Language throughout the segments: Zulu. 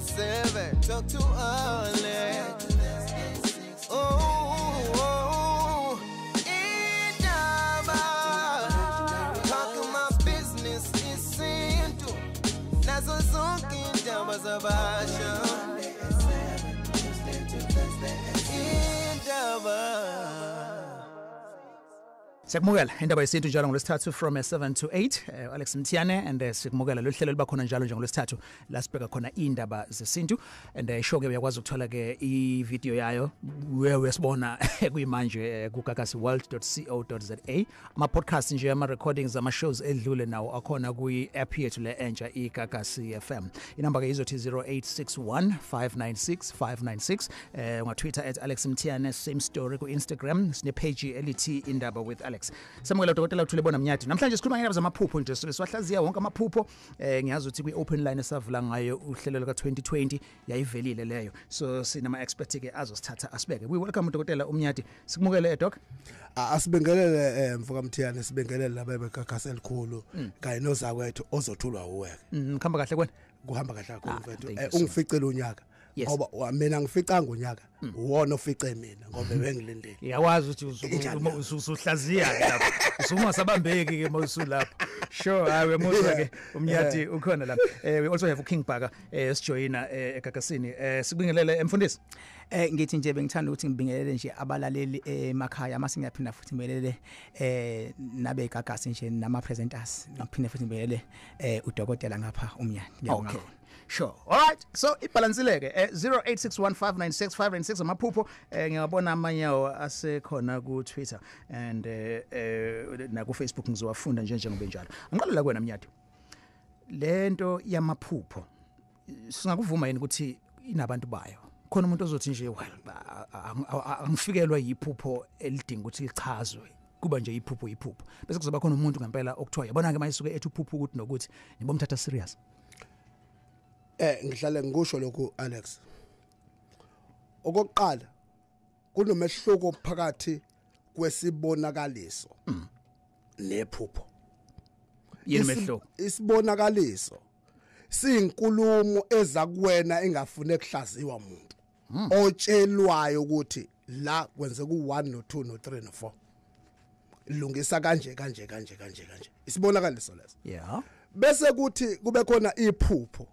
7. Talk too early. Siyakumukela indaba yesintu njalo ngolesithathu from 7 to 8 uh, Alex Mthiane and uh, sikumukela lo hlelo liba khona njalo njengolesithathu la sibheka khona indaba zesintu. And uh, show ke uyakwazi ukuthola ke i video yayo wewe sibona kuyimanje uh, ku gagasiworld.co.za ama podcast nje ama recordings ama shows edlule nawo akhona ku app yethu le entsha i Gagasi FM inamba ke izothi 0861596596 eh nga Twitter @alexmthiane same story ku Instagram sine page elithi indaba with Alex. Samukela dokotela uthule bona mnyadi. Namhlanje sikhuluma ngendaba zamaphupho nje so siwahlaziya wonke amaphupho. Eh ngiyazi ukuthi kwi open line esavula ngayo uhlelo lika 2020 yayivelile leyo. So sinama expert ke azosithatha asibeke. We welcome dokotela umnyadi. Sikumukele doc? A- asibengelele eh, mfoka mthiyane sibengelele laba bekagasa elikhulu kanye nozakwethu ozothulwa uweke Mm, khamba kahle kwena? Kuhamba kahle kakhulu Ah, mfethu. thank Eh, you so ungificele unyaka. Yes. Ngoba mina ngificanga unyaka uwona ofice mina ngoba bengilindele. Yawazi ukuthi usuhlaziya ke lapho usungasabambeki ke mawusulapho sure hawe musa ke umnyati ukhona lapha. Eh we also have uking baka eh sijoyina eh, egagasini. Eh sikubingelele emfundisi. Eh ngithi nje bengithanda ukuthi ngibingelele nje abalaleli emakhaya mase ngiyaphinda futhi ngibelele eh nabe gagasi nje nama presenters ngiphinda futhi ngibelele eh udokotela ngapha umnyani ngiyabonga Okay. Sure. All right. So ibalansile ke eh 0861596596 amaphupho eh ngiyabona amanyawo asekhona ku Twitter and eh eh na ku Facebook ngizowafunda nje njengoba njalo. Angiqalela kwena mnyadi. Lento yamaphupho singakuvuma yini ukuthi inabantu bayo. Khona umuntu ozothi nje well a- a- a- angifikelwa yiphupho elidinga ukuthi lichazwe. kuba nje iphupho iphupho bese kuzoba khona umuntu ngempela okuthiwa yabona ke mayisuke ethi uphupho ukuthi nokuthi nibomthatha serious eh ngihlale ngikusho lokhu Alex. Okokuqala kunomehluko phakathi kwesibonakaliso nephupho. Mehlo isibonakaliso siyinkulumo eza kuwena engafune kuhlaziwa umuntu otshelwayo ukuthi la kwenzeka u1 no2 no3 no4 lungisa kanje kanje kanje kanje kanje. Isibonakaliso leso. Yeah. Bese kuthi kube khona iphupho.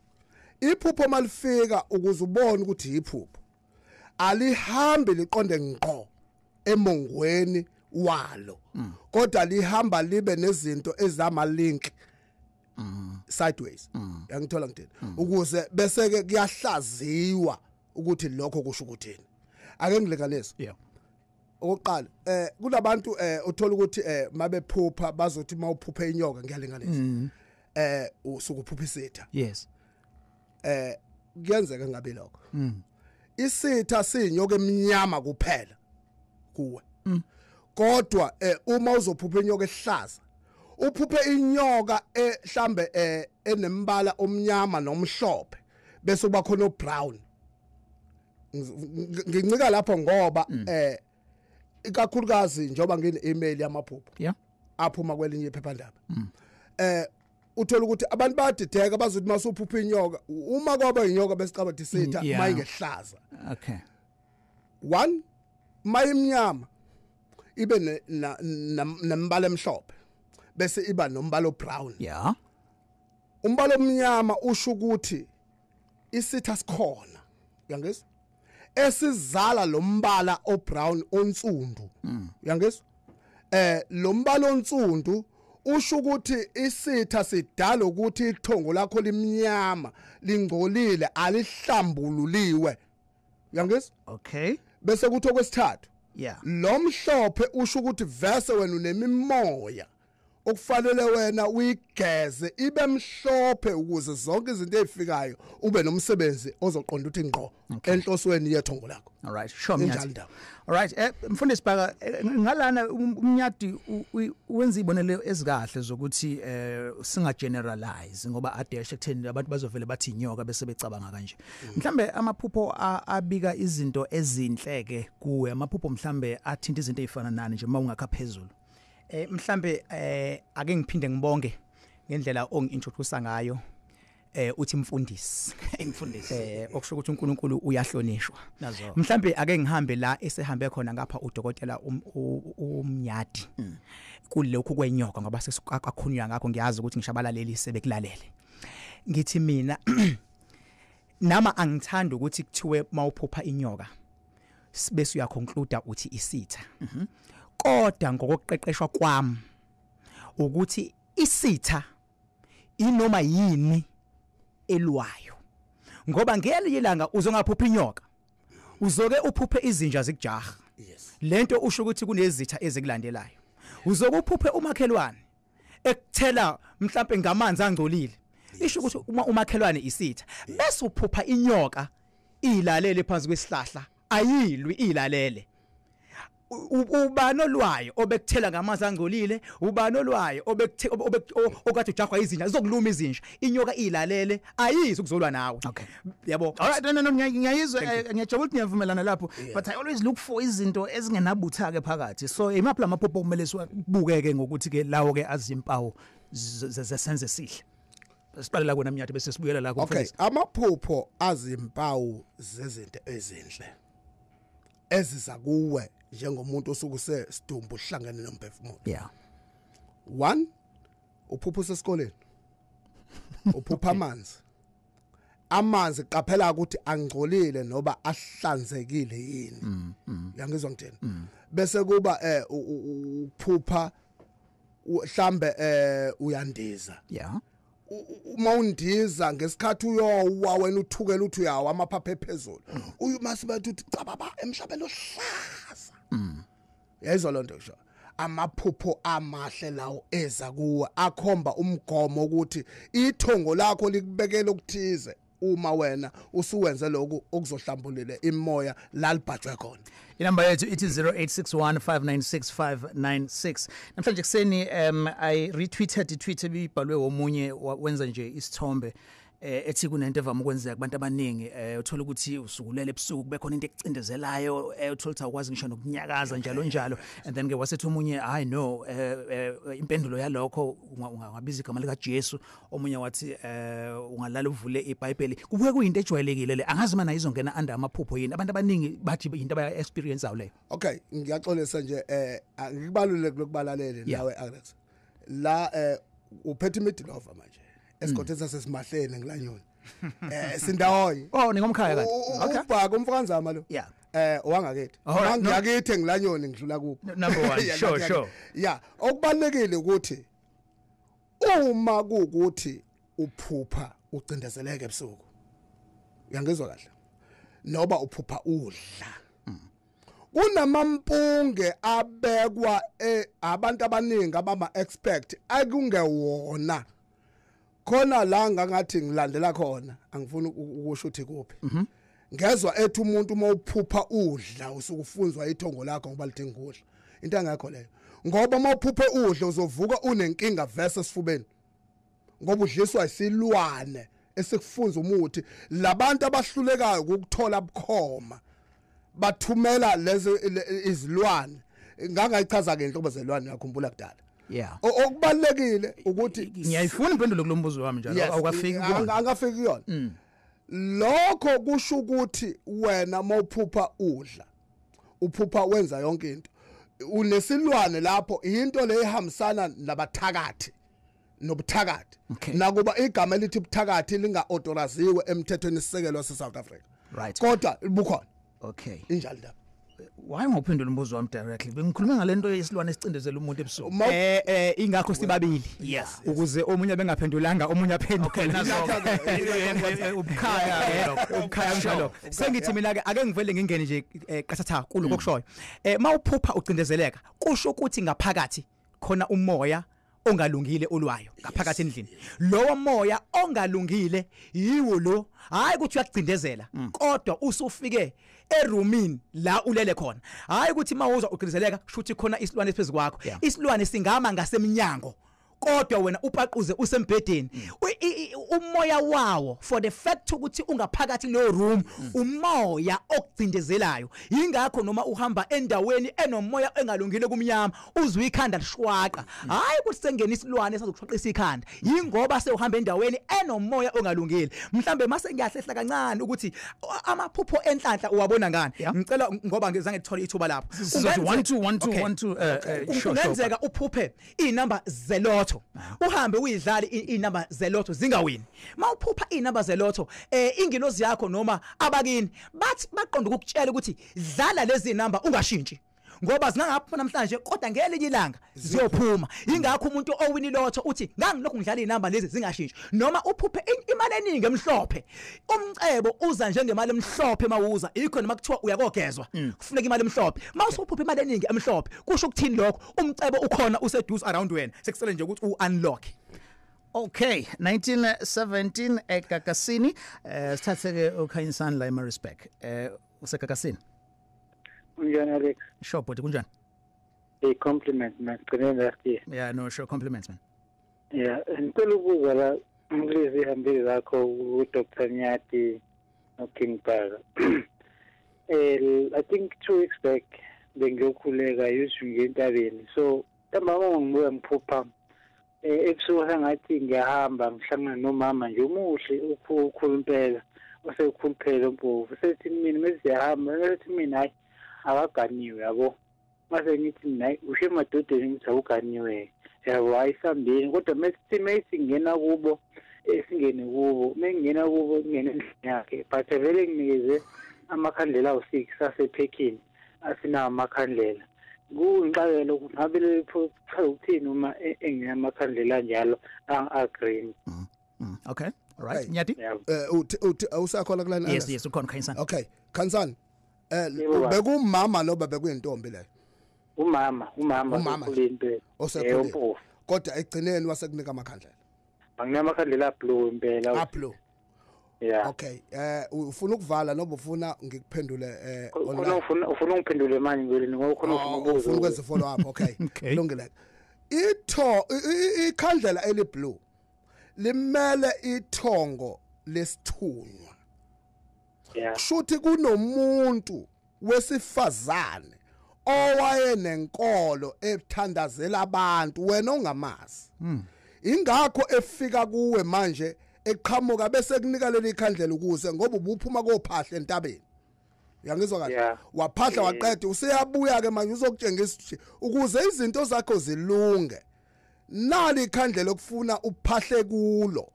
Iphupho malifika ukuze ubone ukuthi iphupho alihambi liqonde ngqo emongweni walo kodwa lihamba libe nezinto ezama link sideways. Yangithola ngithini ukuze bese ke kuyahlaziwa ukuthi lokho kusho ukuthini ake ngilinganise. Yeah. Okokuqala eh kunabantu eh uthola ukuthi eh mabephupha bazothi mawuphupha inyoka ngiyalinganisa. Eh usukuphupha isitha. Yes. Eh kuyenzeka ngabe lokho. Isitha siyinyoka eminyama kuphela kuwe. Kodwa eh uma uzophupha inyoka ehlaza uphuphe inyoka ehlambe eh enembala omnyama nomhlophe bese kuba khona obrown. Ngincika lapho ngoba eh ikakhulukazi njoba ngine email yamaphupho yeah. aphuma kwelinye iphephandaba. Eh uthola ukuthi abantu bayadideka bazothi masuphupha inyoka uma kwaba inyoka besicaba disitha Yeah. mayingehlaza okay. One mayimnyama ibe nembala emhlophe bese iba nombala obrown. Yeah. Umbala omnyama usho ukuthi isitha sikhona uyangizwa? Esizala lombala obrown onsundu uyangizwa? Eh lombala onsundu usho ukuthi isitha sidala ukuthi ithongo lakho limnyama lingcolile alihlambululiwe. Uyangizwa? Okay. Bese kuthi okwesithathu yeah. lo mhlophe usho ukuthi vese wena unemimoya. Okufanele wena uyigeze ibe mhlophe ukuze zonke izinto ezifikayo ube nomsebenzi ozoqonda ukuthi ngqo enhlosweni yethongo lakho. All right sure Injalo mnyati ndaba. all right eh mfundisi baka eh, ngalana um- umnyati u- u- wenza ibonelo ezikahle zokuthi eh singa generalize ngoba adeshe ekutheni abantu bazovele bathi inyoka bese becabanga kanje. Mhlambe amaphupho a- abika izinto ezinhleke kuwe amaphupho mhlambe athinta izinto ezifana nani nje mawungakha phezulu? Eh mhlambe eh ake ngiphinde ngibonge ngendlela ongiintroduce ngayo eh uthi mfundisi. Imfundisi. Eh okusho ukuthi uNkulunkulu uyahlonishwa. Mhlambe ake ngihambe la esehambe khona ngapha udokotela um- umnyadi. Kulokhu kwenyoka ngoba sesikakhulunywa ngakho ngiyazi ukuthi ngishabalaleli sebekulalele ngithi mina nama angithanda ukuthi kuthiwe mawuphupha inyoka bese uyaconclude uthi isitha. Kodwa ngokuqeqeshwa kwami ukuthi isitha inoma yini elwayo. Ngoba ngelinye ilanga uzongaphupha inyoka uzoke uphuphe izinja zikujaha. Yes. Lento usho ukuthi kunezitha ezikulandelayo. Uzoke uphuphe umakhelwane ekuthela mhlambe ngamanzi angcolile. Isho ukuthi uma umakhelwane isitha bese uphupha inyoka ilalele phansi kwesihlahla ayilwi ilalele U- u- ubani olwayo obekuthela ngamanzi angcolile ubani olwayo obekuthe obek- o- okade ujahwa izinja izokuluma izinja. Inyoka ilalele ayizi ukuzolwa nawe. Okay. yabo? All right no no no ngiya- ngiyayizwa eh, ngiyajabula ukuthi niyavumelana lapho but I always look for izinto ezingenabutha ke phakathi. So imaphi lamaphupho kumele siwabukeke ngokuthi ke lawo ke azimpawu z- z- zesenze esihle siqalela kona mnyathi bese sibuyela la okay kumfundisi. amaphupho azimpawu zezinto ezinhle eziza kuwe. Njengomuntu osuke sesidumbu uhlangene nomphefumulo yeah. One uphupha usesikoleni uphupha amanzi. Amanzi qaphela ukuthi angcolile noba ahlanzekile yini. Yangizwa ngithini? Bese kuba eh uphupha mhlambe eh uyandiza. Yeah. Uma undiza ngesikhathi uyowa wena uthukela uthi uyawa amaphapha ephezulu. Uyumasibathi uthi cababa emhlabeni ohlaza. Yayizwa lonto kusho amaphupho amahle lawo eza kuwe akhomba umgomo ukuthi ithongo lakho likubekela ukuthize uma wena usuwenze lokhu okuzohlambulule imoya lalibhajwe khona. Inamba yethu ithi 0861596596 namhlanje kuseni um i retweeted itweet ebibhalwe womunye wa- wenza nje isithombe. Eh ethi kunento evama ukwenzeka kubantu abaningi eh uthola ukuthi usukulele ebusuku kube khona into ekucindezelayo eh uthola ukuthi awukwazi ngisho nokunyakaza njalo njalo. And then ke wasethi omunye i know eh eh, impendulo yalokho unga- ungabiza igama lika Jesu omunye wathi eh ungalala uvule iBhayibheli. Kubuye kuyinto ejwayelekile le. Angazi mana izongena under amaphupho yini. Abantu abaningi bathi into abaya experience awu leyo. Okay ngiyaxolisa nje eh ngikubaluleke lokubalalele Yeah. nawe Alex la eh uphethe imidilova manje. Esikhotheni sasesimahleni ngilanyoni eh sindawonye. Oh ningomkhaya kanti. Okay. ubhaka umfakanzama lo. Yeah. eh right, no. mangiyakithi ngilanyoni ngidlula kuphi? Number one, Yeah, sure, ngiyaki- sure. yeah okubalekile ukuthi uma kuukuthi uphupha ucindezeleke ebusuku uyangizwa kahle? Noba uphupha udla. Kunamampunge abekwa eh, abantu abaningi abama expect akungewona khona la ngangathi ngilandela khona angifuni uku- ukusho ukuthi kuphi ngezwe ethi umuntu uma uphupha udla usukufunzwa ithongo lakho ngoba lidinga ukudla. Into angekho leyo. Ngoba uma uphuphe udla uzovuka unenkinga verse esifubeni. Ngoba udliswa isilwane esikufunza umuthi. Labantu abahlulekayo ukuthola bukhoma bathumela lezi le- izilwane. Ngangayichaza ke inhlobo zelwane yakhumbula kudala. Yeah. O- okubalekile ukuthi ngiyayifuna impendulo kulombuzo wami njalo. Awukafiki kuona angafiki kuyona lokho kusho ukuthi wena mawuphupha udla uphupha wenza yonke into unesilwane lapho into leyihambisana nabathakathi nobuthakathi. Nakuba igama elithi buthakathi linga authoriziwe emthethweni sisekelo wase South Africa. Right. Kodwa bukhona. Okay. Injalo why ngophendula umbuzo wami directly? Bengikhuluma ngalento yesilwane esicindezela umuntu ebusuku. Ma- eh eh ingakho sibabili. Yes. ukuze omunye bengaphendulanga omunye aphendule. Okay nazo ubukhaya ubukhaya njalo sengithi mina ke ake ngivele ngingene nje eh, qasatha kulo kokushoyo. Eh mawuphupha ucindezeleka kusho ukuthi ngaphakathi khona umoya ongalungile olwayo ngaphakathi endlini. Lowo moya ongalungile yiwo lo hayi ukuthi uyacindezela kodwa usufike erumini la ulele khona. Hayi ukuthi mawuzwa ucindezeleka kushuthi khona isilwane esiphezulu kwakho. Yeah. isilwane singama ngasemnyango. Kodwa wena upaquze usembhedeni. I- umoya wawo for the fact ukuthi ungaphakathi leyo room umoya okucindezelayo ingakho noma uhamba endaweni enomoya engalungile kumnyama uzwe ikhanda lishwaqa. Hayi ukuthi sengena isilwane esazokushwaqisa ikhanda yingoba sewuhamba endaweni enomoya ongalungile. Mhlambe mase ngiyahlehla kancane ukuthi amaphupho enhlanhla uwabona ngani? Ngicela ngoba ngizange ngithole ithuba lapho. Eh, eh, kungenzeka uphuphe inamba zelotho. Uhambe uyidlala i- inamba zelotho zingawini. Mawuphupha inamba zelotho eh ingilozi yakho noma abakini bathi baqonda ukukutshela ukuthi dlala lezi namba ungashintshi. Ngoba zingangapha namhlanje kodwa ngelinye ilanga ziyophuma. Ingakho umuntu owini lotho uthi ngangilokhu ngidlala inamba lezi zingashintshi noma uphuphe imali eningi emhlophe umcebo uza njengemali emhlophe mawuza ikho noma kuthiwa uyakogezwa kufuneka imali emhlophe. Mawusuphupha imali eningi emhlophe kusho ukuthini lokho? Umcebo ukhona useduze around wena. Sekusele nje ukuthi u-unlock. Okay 1917 eGagasini. Eh sithathe ke uKhanyisani la eMaritzburg eh useGagasini. Unjani Alex? sure but kunjani A compliment man. Gcine last year. yeah no sure compliments man Yeah, ngicela ukubuza la ngilezi hambile zakho u Dr. Nyati no King Bhaga. Eh I think 2 weeks back bengiyokhuleka yusho ngentabeni. So ntambama ngibuya ngiphupha eh ebusuku sengathi ngiyahamba ngihlangana nomama nje umuhle ukhulu impela. Osekukhuluphela umpofu. Sethi mina mesiyahamba sethi mina hayi akaganiwe yabo. mase ngithi mina hayi usho emadodeni ngithi awuganiwe yabo ayisambeni kodwa mesithi mesingena kubo esingene kubo mengingena kubo ngene endlini yakhe but vele nginikeze amakhandlela awu-six asephekhini asinawo amakhandlela. Kuyinxakelo ukuthi ngabe leli phupha ukuthini uma e- engenamakhandlela anjalo a-green mm. okay all right. Okay. nyati yabo. Eh uthi uthi awusakhona kulana? Yes yes ukhona Khanyisani. Okay khansani eh bekumama lo bekuyintombi leyo? Umama umama impela Osekhulile. Eh, kodwa egcineni wasekunika amakhandlela? Anginamakhandlela ablue impela. Ablo ya. Okay eh ufuna ukuvala noba ufuna ngikuphendule eh online? ufuna ufuna ungiphendule manje ngolini ngoba khona ufuna Oh, ufuna ukubuza ukwenza follow up okay kulungile. Itho ikhandlela eliblue limele ithongo lesithunywa. Ya kushuthi kunomuntu wesifazane owayenenkolo ethandazela abantu wena ongamazi. Ingakho efika kuwe manje eqhamuka bese kunika leli khandlela ukuze ngoba ubuphuma kophahla entabeni. Uyangizwa kahle? Waphahla waqeda useyabuya ke manje uzokutshengisa ukuze izinto zakho zilunge. Nali ikhandlela okufuna uphahle kulo.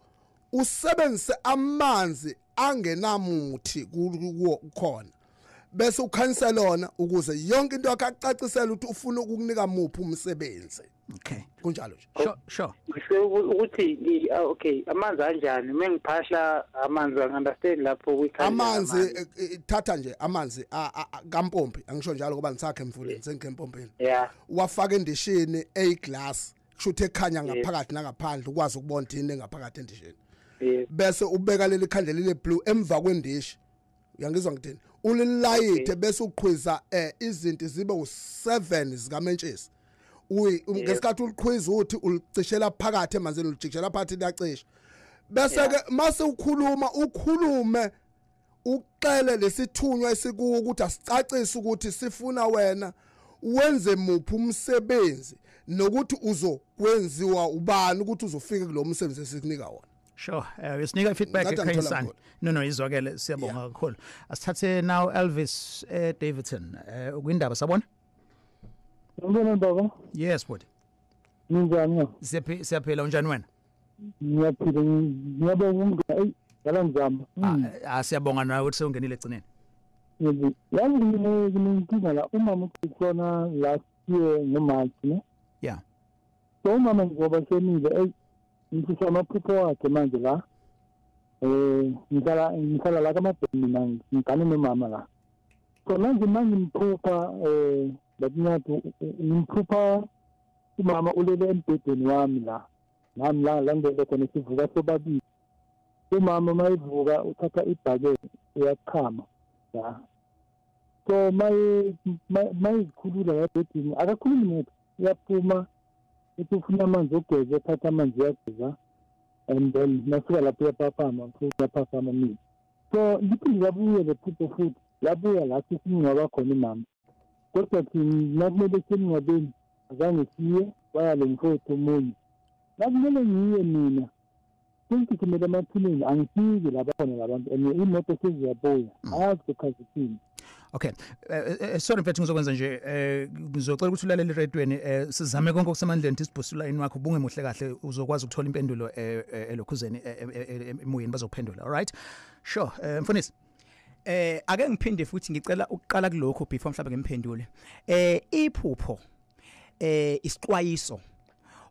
Usebenzise amanzi angenamuthi kuwo khona bese ukhanyisa lona ukuze yonke into yakho acacisela ukuthi ufuna ukukunika muphi umsebenzi. Okay. Kunjalo nje. Sure sure Ngise uku- ukuthi i- ah, okay amanzi anjani? Mengiphahla amanzi angiunderstand lapho kwikhaya amanzi eh, eh, thatha nje amanzi a- a- a- kampompi. Angisho njalo ngoba ngisakhe emfuleni sengikhe empompini. Ya. Wafaka endishini eyiglass kushuthi ekhanya ngaphakathi nangaphandle ukwazi ukubona into engaphakathi endishini. yes bese ubeka leli khandlela le blue emva kwendishi. Uyangizwa ngithini? Ulilayithe bese uqhwiza eh izinto zibe u7 zikamentshisi. Uyi ngesikhathi uliqhwiza uthi ulicishela phakathi emanzini ulijikishela phakathi liyacisha bese ke mase ukhuluma ukhulume uxele lesithunywa esikuwo ukuthi asicacise ukuthi sifuna wena wenze muphi umsebenzi nokuthi uzokwenziwa ubani ukuthi uzofika kulo msebenzi esikunika wona. Sure. Uh, usinika feedback Ngathi angithola eKhanyisani. mkhulu. No no izwakele siyabonga kakhulu. Asithathe now Elvis eh Davidson. Eh ukwindaba sabona? Ngibona baba, Yes bud. ninjani na? Siyaphi siyaphila unjani wena? Ngiyaphila ngiyabonga umngane. Ey, yala ngizama. Ah, ah siyabonga nawe ukuthi sewungenile egcineni. Yebo. Yazi ngine nginkinga la umama uthi khona last year ngoMarch ne. Yeah. So umama ngoba semile ey ngifisa amaphupho wakhe manje la. Eh ngihlala ngihlala la kamabheni mina ngigane nomama la. So manje manje ngimphupha eh batinyathi ngimphupha umama ulele embhedeni wami la. nami la la ngibeke khona sivuka sobabili umama mayivuka uthatha ibhakeni uyachama ya so maye ma- mayizikhulula yabhedini akakhulumi nethu uyaphuma ethi ufuna amanzi ogeza ethatha amanzi uyageza and then nasuka lapho uyaphafama futhi uyaphafama mina so ngiphinde yabuye le phupho futhi yabuya la sesingcwaba khona imama. Kodwa thina nakumele semngcwabeni azange siye waya lo mfowethu omunye. Nakumele ngiye mina sengigijimele emathuneni angifiki lapha khona labantu and imoto seziyabuya ayazi kukhazithini Okay. Eh, eh, sorry mfethu ngizokwenza nje eh ngizocela ukuthi ulalele eredweni eh sizame konke okusemandleni sibhusula ini wakho bunge muhle kahle uzokwazi ukuthola impendulo eh eh, elokhuzeni eh, eh, eh, emoyeni bazokuphendula. All right. Sure. Eh mfundisi. Eh ake ngiphinde futhi ngicela ukuqala kulokho before mhlawumbe ngemphendule. Eh iphupho eh isixwayiso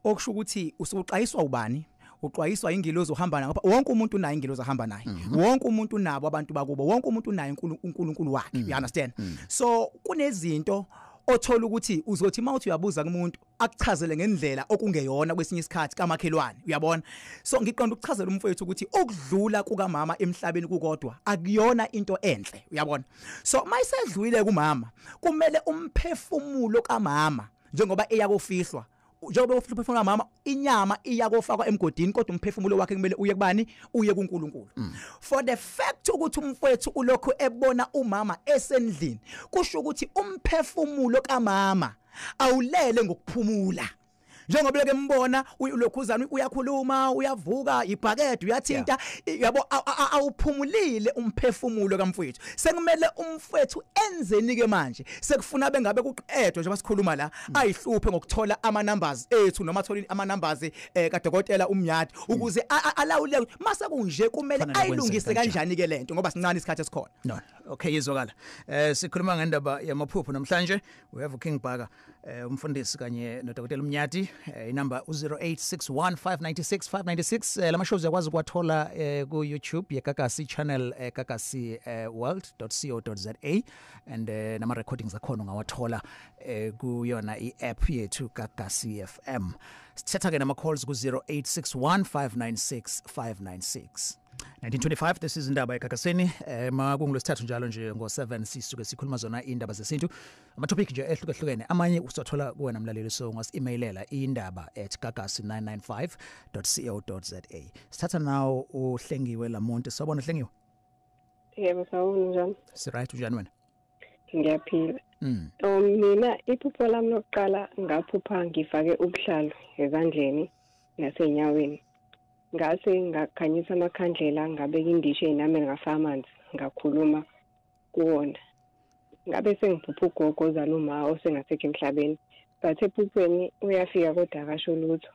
okusho ukuthi usuqayiswa ubani uxwayiswa ingilozi uhamba nayo ngapha wonke umuntu unayo ingilozi ahamba naye wonke umuntu unabo abantu bakubo wonke umuntu unayo uNkulu- uNkulunkulu wakhe you understand? So kunezinto othola ukuthi uzothi mawuthi uyabuza kumuntu akuchazele ngendlela okungeyona kwesinye isikhathi kamakhelwane uyabona? So ngiqonda ukuchazela umfowethu ukuthi okudlula kukamama emhlabeni kukodwa akuyona into enhle uyabona? So mayisedlulile kumama kumele umphefumulo kamama njengoba eyakofihlwa njengoba uphefumulo kamama inyama iyakofakwa emgodini kodwa umphefumulo wakhe kumele uye kubani? Uye kuNkulunkulu. For the fact ukuthi umfowethu ulokho ebona umama esendlini kusho ukuthi umphefumulo kamama awulele ngokuphumula. Njengoba leke mbona ulokhuzana uyakhuluma uyavuka ibhakede uyathinta yabo a- a- a- awuphumulile umphefumulo kamfowethu. Sekumele umfowethu enzeni ke manje? Sekufuna bengabe kuqedwe njengoba sikhuluma la ayihluphe ngokuthola ama numbers ethu noma athola ama numbers eh kadokotela umnyadi ukuze a- a- alawule mase kunje kumele Kufanele kwenze ayilungise kanjani. kanjani ke lento ngoba sincane isikhathi esikhona. No. Okay izwakala. Eh sikhuluma ngendaba yamaphupho namhlanje. We have King Baga eh umfundisi kanye nodokotela Umnyati eh inamba u0861596596 eh lama shows yakwazi ukwathola eh ku YouTube yeGagasi channel eh gagasi eh, world.co.za and eh nama recordings akhona ungawathola eh kuyona i-app yethu Gagasi FM. Sithatha ke nama calls ku 0861596596. 1925 this is indaba egagaseni eh makungolosithathu njalo nje ngo7 sisuke sikhuluma zona indaba zesintu ama topic nje ehlukahlukene amanye usathola kuwena mlaleli so ungasimailela indaba@gagasi995.co.za sithatha nawo uhlengiwe lamuntu sabona uhlengiwe Yebo sawubona njani? si right unjani wena Ngiyaphila. mm Um mina iphupho lami lokuqala ngaphupha ngifake ubuhlalo ezandleni nasenyaweni. Ngase ngakhanyisa amakhandlela ngabeka indishe enami ngafaka amanzi ngakhuluma kuwona. Ngabe sengiphupha ugogo ozala uma osengasekho emhlabeni. But ephupheni uyafika kodwa akasho lutho.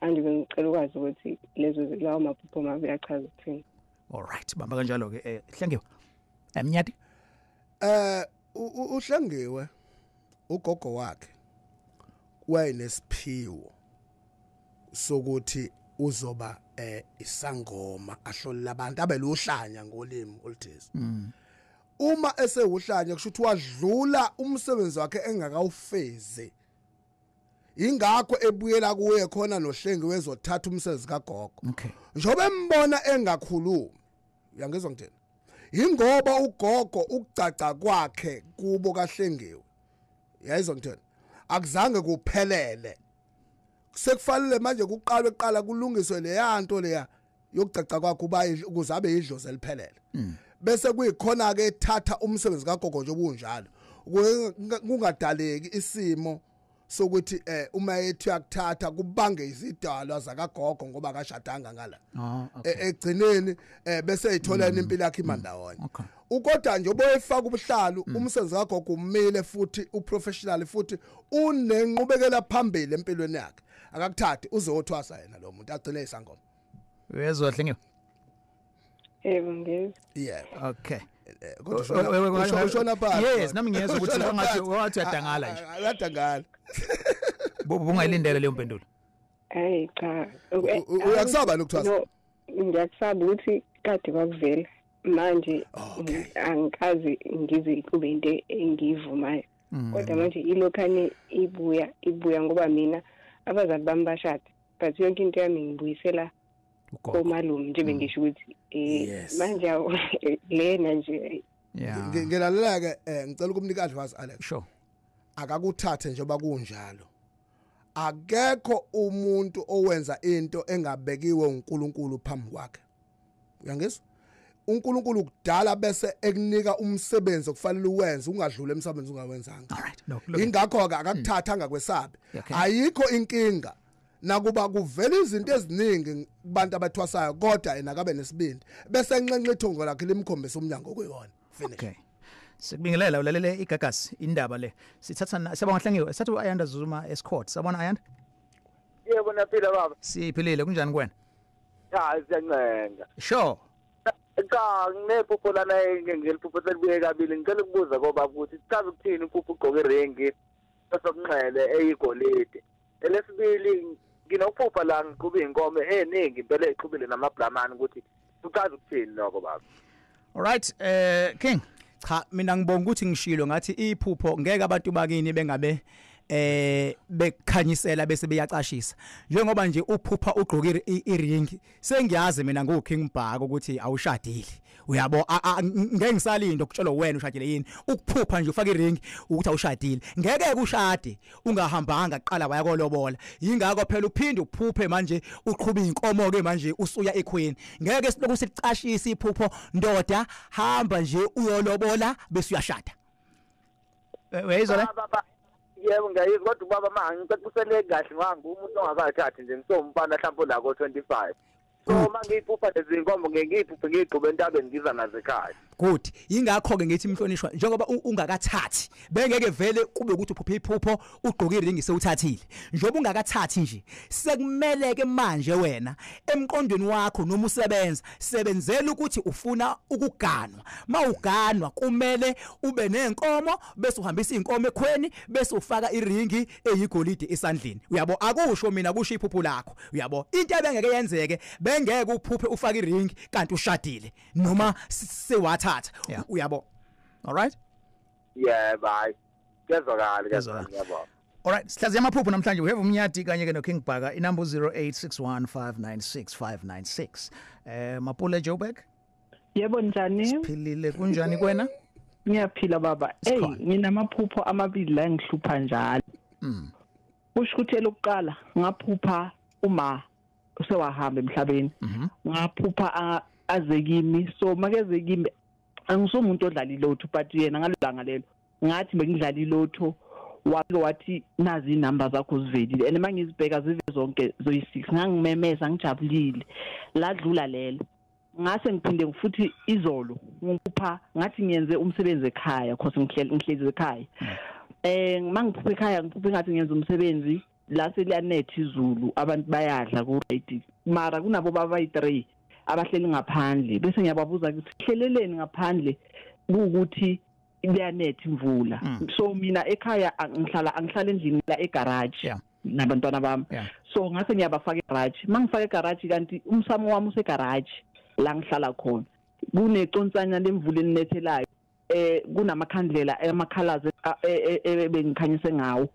Anje bengicela ukwazi ukuthi lezo lawo maphupho mabe achaza ukuthini. all right bamba kanjalo ke eh hlengiwe emnyati Eh u- u- uhlengiwe ugogo wakhe wayenesiphiwo sokuthi uzoba eh isangoma ahlolela abantu abe luhlanya ngolimi oluthize uma esewuhlanya kusho ukuthi wadlula umsebenzi wakhe engakawufezi. Ingakho ebuyela kuye khona nohlengi wezothatha umsebenzi kagogo. Njobe embona engakhulumi uyangizwa ngithini ingoba ugogo ukucaca kwakhe kubo kahlengiwe. Yayizwa ngithini akuzange kuphelele. Sekufanele manje kuqalwe eqala kulungiswe le yanto leya yokucaca kwakhe uba ukuze abe idlozi eliphelele. Bese kuyikhona ke ethatha umsebenzi kagogo nje obunjalo ukuze kungadaleki isimo sokuthi eh uma ethi uyakuthatha kubange izidalwa zakagogo ngoba akashadanga ngala. Oh okay. E- egcineni eh bese eyitholana impilo yakhe imandawonye. Okay. Ukodwa nje oboyifaka ubuhlalu umsebenzi wakho kumile futhi uprofessional futhi unenqubekela phambili empilweni yakhe. Akakuthathi uzothwasa yena lo muntu agcine isangoma. Uyezwa hlengiwe? Yebo ngizwa. yebo okay. Eh, kodwa We- we- we- ushona- usho- ushona phansi. yes nami ngiyezwa ukuthi Ushona wangathi phansi. wathi uyadangala nje. Ah, ah, uyadangala. Bu- bungayilindele leyo mpendulo. Hayi cha. U- u- uyakusaba lokuthwasa No, ngiyakusaba ukuthi kade kwakuvela. Manje Okay. angikazi ngize kube into engiyivumayo. Kodwa manje ilokhane ibuya ibuya ngoba mina abazali bami bashada but yonke into yami ngibuyisela ugogo. komalume nje bengisho ukuthi eh Yes. manje awu, lena nje yeah. Ngi- ngilalela ke eh, ngicela ukumnika advice Alex. Sure. Akakuthathe njengoba kunjalo. Akekho umuntu owenza into engabekiwe uNkulunkulu phambi kwakhe. Uyangizwa? uNkulunkulu kudala bese ekunika umsebenzi okufanele uwenze ungadlula emsebenzini ungawenzanga Alright. No, look. ingakho ke akakuthathanga kwesabe Okay. ayikho inkinga nakuba kuvela izinto eziningi kubantu abathwasayo kodwa yena kabe nesibindi bese enxenxe ithongo lakhe limkhombisa umnyango kuyona finish Okay. Sikubingelela ulalele igagasi indaba le. Sithatha na- siyabonga hlengiwe. Sithatha uAyanda Zuma escourt. Sabona Ayanda? yebo naphila baba Siphilile kunjani kuwena? cha siyancenga Sure. Cha nginephupho lana ngeliphupho selibuye kabili. Ngicela ukubuza kobaba ukuthi sichaze ukuthini iphupho ugqoke iringi esokunxele eyigolide. Elesibili nginokuphupha la ngiqhuba iy'nkomo. Eningi impela ey'qhubile namabhlamani ukuthi kuchaze ukuthini lokho baba. Alright, eh King. cha mina ngibonga ukuthi ngishilo ngathi iphupho ngeke abantu bakini bengabe eh bekhanyisela bese beyacashisa. Njengoba nje uphupha ugqoke i- iring sengiyazi mina ngo King Mbhaka ukuthi awushadile. Uyabo a- a- ngeke ngisalinde ukutshela wena ushadile yini? Ukuphupha nje ufaka iring ukuthi awushadile. Ngeke kushade ungahambanga qala waya kolobola. Yingakho phela uphinde uphuphe manje uqhubha inkomo ke manje usuya ekhweni. Ngeke siloku sicashisa iphupho. Ndoda hamba nje uyolobola bese uyashada. Uyayizwa le? Baba yebo ngiyayizwa kodwa ubaba ma ngicacisele kahle ngangu umuntu ongakathathi nje ngisomfana mhlawumbe la ko-25 so uma ngiyiphupha lezi nkomo ngiyiphuphe ngiyigquba entabeni ngiza nazo ekhaya good. Yingakho ke ngithi mhlonishwa njengoba ungakathathi bengeke vele kube ukuthi uphuphe iphupho ugqoke iringi sewuthathile. Njengoba ungakathathi nje sekumele ke manje wena emqondweni wakho noma usebenza sebenzela ukuthi ufuna ukuganwa. Mawuganwa kumele ube nenkomo bese uhambisa inkomo ekhweni bese ufaka iringi eyigolide esandleni. Uyabo akusho mina kusho iphupho lakho. Uyabo into ebengeke yenzeke bengeke uphuphe ufaka iringi kanti ushadile noma s- sewathatha Yeah. uyabo Alright. yebo hayi kuyezwakala Kuyezwakala. kuyezwakala ngiyabonga Alright, sihlaziya amaphupho namhlanje we have umnyati kanye ke no King Bhaka inumber 0861596596. Eh Mapule Joburg Yebo njani? Siphilile kunjani kwena? Ngiyaphila baba. Hey, nginamaphupho amabili la engihlupha njalo. Mm. Usho ukuthi elokuqala ngaphupha uma usewahamba emhlabeni. Mhm. Ngaphupha azekimi aze kimi. So makeze kimi angisomuntu odlala ilotho but yena ngalanga lelo ngathi bengidlala ilotho wake wathi nazi inamba zakho zivelile and mangizibheka zive zonke zoyi6 ngangimemeza ngijabulile. Ladlula lelo ngase ngiphinde futhi izolo ngipha ngathi ngiyenze umsebenzi ekhaya cause ngihleli ngihlezi ekhaya eh mangiphupha ekhaya ngiphupha ngathi ngiyenza umsebenzi la seliyanethi izulu abantu bayadla ku radio mara kunabo babayi 3 abahleli ngaphandle bese ngiyababuza ukuthi hleleleni ngaphandle ukuthi iyanethi imvula Mm. so mina ekhaya a- ngihlala angihlala endlini la egarage Yeah. nabantwana bami Yeah. so ngase ngiyabafaka egarage mangifaka egarage kanti umsamo wami usegarage la ngihlala khona kuneconsanya lemvula elinethelayo eh kunamakhandlela amakhalazi ebengikhanyise ngawo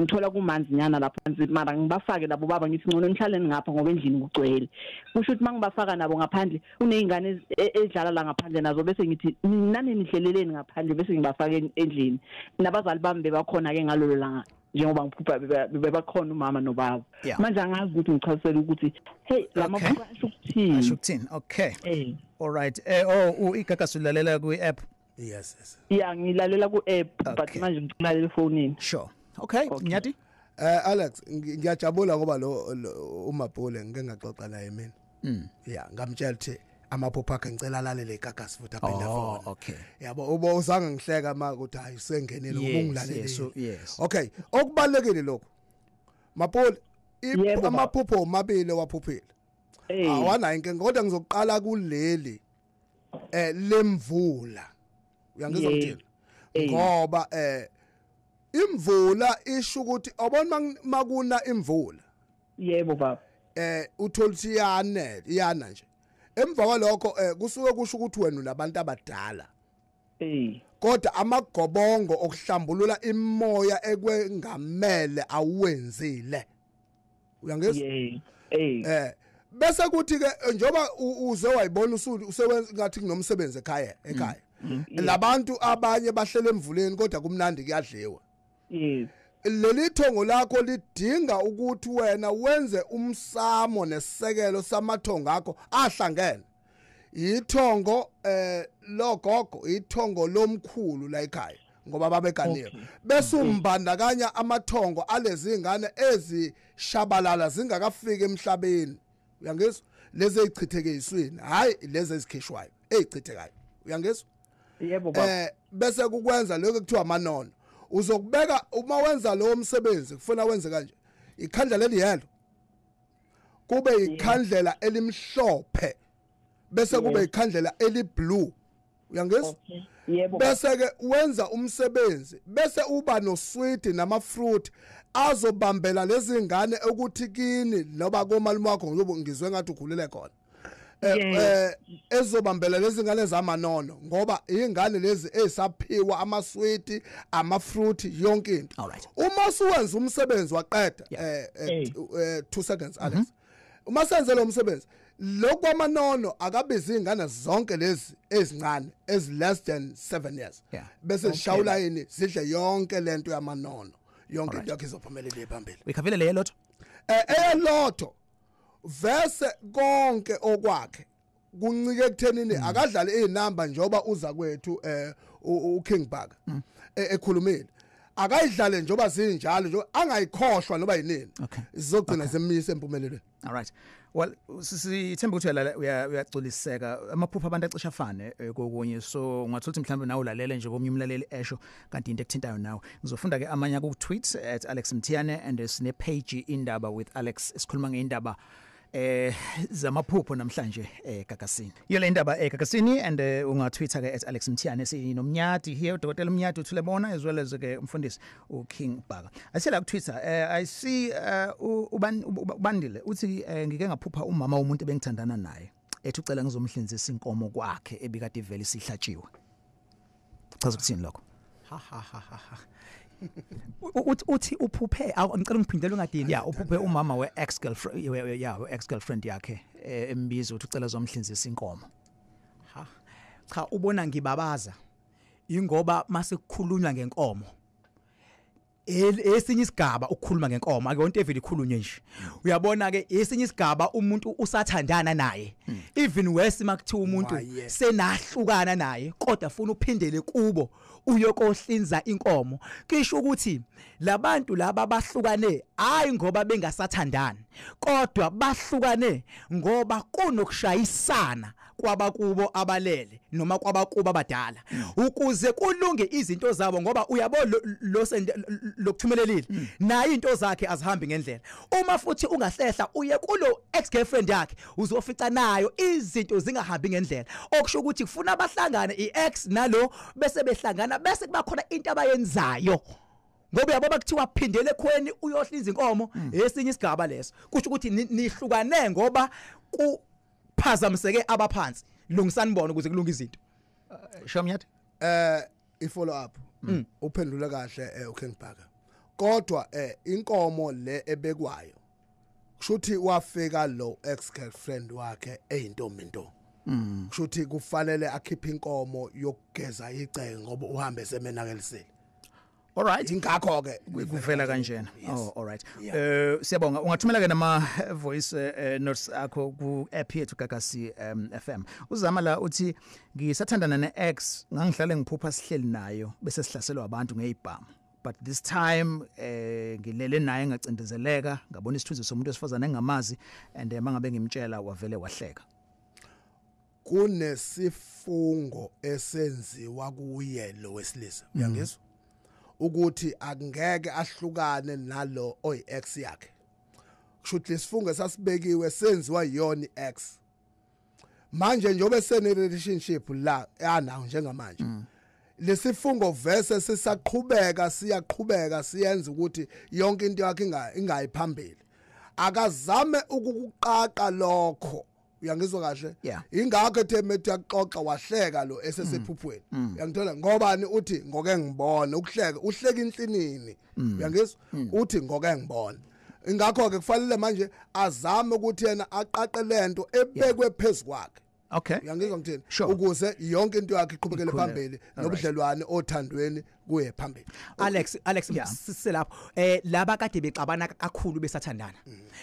ngithola kumanzi nyana lapha phansi mara ngibafake labo baba ngithi ngcono nihlaleni ngapha ngoba endlini kugcwele kusho ukuthi mangibafaka nabo ngaphandle kuneyingane ez- e- edlala la ngaphandle nazo bese ngithi nani nihleleleni ngaphandle bese ngibafaka en- endlini nabazali bami bebakhona ke ngalolo langa njengoba ngiphupha bebe- bebakhona umama nobaba Yeah. manje angazi ukuthi ngichazisele ukuthi hey Okay. lamaphupha asho ukuthini Asho ukuthini? Okay. eh Alright. Eh oh igagasi ulalela ku app. yes yes ya ngilalela ku-app but Okay. manje ngiculalela efonini Sure. Okay. Nyati? eh Alex ngi- ngiyajabula ngoba lo umabhule ngike ngaxoxa naye mina Mm. yeah ngamtshela ukuthi amaphupho akhe ngicela alalele igagasi futhi aphinde Oh, afona okay. yabo ubo uzange ngihleka ma ukuthi hayi ubungilaleli yes, so- yes. okay okubalekile lokho baba. amaphupho mabili waphuphile Eh, awanayo inkinga kodwa ngizoqala kuleli eh lemvula uyangizwa ngithini ngoba eh imvula isho ukuthi awubona makuna imvula? Yebo baba. Eh uthola ukuthi iyane iyana nje. Emva kwalokho eh kusuke kusho ukuthi wena unabantu abadala. Eh kodwa amagobongo okuhlambulula imoya ekwengamele awenzile uyangizwa? Eh eh bese kuthi ke njoba u- uze wayibona usuku usebenza ngathi kunomsebenzi ekhaya ekhaya. Labantu abanye bahlele emvuleni kodwa kumnandi kuyadliwa. Leli thongo lakho lidinga ukuthi wena wenze umsamo nesisekelo samathongo akho ahlangene. Ithongo eh logogo ithongo lomkhulu la ekhaya ngoba babeganiwe bese umbandakanya amathongo alezi ngane ezishabalala zingakafiki emhlabeni. Uyangizwa? Lezi ezichitheke iswini hayi lezi ezikhishwayo ezichithekayo. Uyangizwa? Yebo baba. Eh bese kukwenza lokho ekuthiwa amanono uzokubeka uma wenza lowo msebenzi kufuna wenze kanje ikhandlela eliyelo kube ikhandlela elimhlophe bese kube ikhandlela eliblue. Uyangizwa? Yebo. Bese ke wenza umsebenzi bese uba nosweet namafruit azobambela lezi ngane ukuthi kini noba komalume wakho ngizobe ngizwe ngathi ukhulele khona. Eh eh, ezobambela lezi ngane zamanono ngoba ingane lezi ezisaphiwa amasweet amafruit yonke into. Uma suwenza umsebenzi waqeda eh Hey. eh, eh 2 seconds Alex. Uma senze lo msebenzi lokwamanono akabizi ingane zonke lezi ezincane ezi less than 7 years. Bese zishawula yini? Zidle yonke lento yamanono. Yonke into yakhe izophumelela phambili uyikhavile leyo lotho eh eyelotho. Vese konke okwakhe. Kuncike ekuthenini akadlali izinamba njoba uza kwethu eh u- uKing Bug eh, ekhulumile akayidlale njoba zinjalo nje angayikhohlwa noba yinini Okay. zizogcina zemisa empumelelweni all right. Well sithemba ukuthi uyalala- uya- uyaculiseka amaphupho abantu acisha afane eh, kokunye so ungathola ukuthi mhlawumbe nawe ulalele nje komnye umlaleli esho kanti into ekuthintayo nawe. Ngizofunda ke amanye ku-tweet at alex mthiane and sine-page indaba with alex esikhuluma ngeindaba eh zamaphupho namhlanje eh gagasini iyo le ndaba eh gagasini and eh, ungatwitter ke at alex mthiane sinomnyadi. Here udokotela umnyadi uthule bona as well as ke umfundisi uking baka asela ku twitter eh i see eh, ubandile uthi eh, ngike ngaphupha umama womuntu ebengithandana naye. Ethi ucela ngizomhlinzisa inkomo kwakhe ebikade ivele sihlatshiwe. Chaza ukuthini lokho? Ha ha ha ha. Uthi uthi uphuphe ngicela ungiphindele ungadini. Ya uphuphe umama we ex girlfriend ya we ex girlfriend yakhe eh, embiza ukuthi ucela zomhlinzisa inkomo. Ha cha ubona ngibabaza ingoba mase kukhulunywa ngenkomo. Esinye isigaba ukukhuluma ngenkomo ake yonke evile ikhulunywe nje. Uyabona ke esinye isigaba umuntu usathandana naye. Even worse makuthiwa umuntu senahlukana naye kodwa funa uphindele kubo uyokohlinza inkomo. Kisho ukuthi labantu laba bahlukane hayi ngoba bengasathandani kodwa bahlukane ngoba kunokushayisana. Kwabakubo abalele noma kwabakubo abadala. Ukuze kulunge izinto zabo ngoba uyabo lo- lokuthumelelile. Naye into zakhe azihambi ngendlela. Uma futhi ungahlehla uye kulo ex girlfriend yakhe uzofica nayo izinto zingahambi ngendlela. Okusho ukuthi kufuna abahlangane i-ex nalo bese behlangana bese kuba khona into abayenzayo. Ngoba uyabo bakuthiwa phindele khweni uyohlinza inkomo. Esinye isigaba leso. Kusho ukuthi ni- nihlukane ngoba kuphazamiseke abaphansi. Lungisani bona ukuze kulunge izinto? Shomnyadi eh i follow up. Uphendule kahle eh uKing Baka kodwa eh inkomo le ebekwayo kushuthi wafika lo ex girlfriend wakhe eyintombi nto kushuthi kufanele akhiphe inkomo yokugeza icenge ngoba uhambe semenakelisile all right. Ingakho ke kuvela kanjena. Oh all right. Eh siyabonga. Ungathumela ke nama voice eh, notes akho ku app yethu gagasi um, FM uzama la uthi ngisathandana neex ngangihlale ngiphupha sihleli nayo bese sihlaselwa abantu ngezibhamu but this time eh ngilele naye ngacindezeleka ngabona isithunzi somuntu esifazana engamazi and eh, mangabe ngimtshela wavele wahleka. Kunesifungo esenziwa kuye lo wesilisa. Uyangizwa? Ukuthi akungeke ahlukane nalo oyi ex yakhe kushuthi lesifungo sasibekiwe senziwa yona ex manje njobe sene relationship la yanawo njengamanje lesifungo vese sisaqhubeka siyaqhubeka siyenza ukuthi yonke into yakhe inga- ingayiphambili akazame ukukuqaqa lokho. Uyangizwa kahle? Ingakho ethe methi yaxoxa wahleka lo esesephuphweni. Uyangithola? Ngobani uthi ngoke ngibona ukuhleka uhleka inhlinini. Uyangizwa? Uthi ngoke ngibona ingakho ke kufanele manje azame ukuthi yena aqaqe lento ebekwe phezukwakhe Okay. uyangizwa ngithini ukuze yonke into yakhe iqhubekele phambili nobudlelwane othandweni kuye phambili. Alex Alex siselapho eh laba kade bexabana kakhulu besathandana.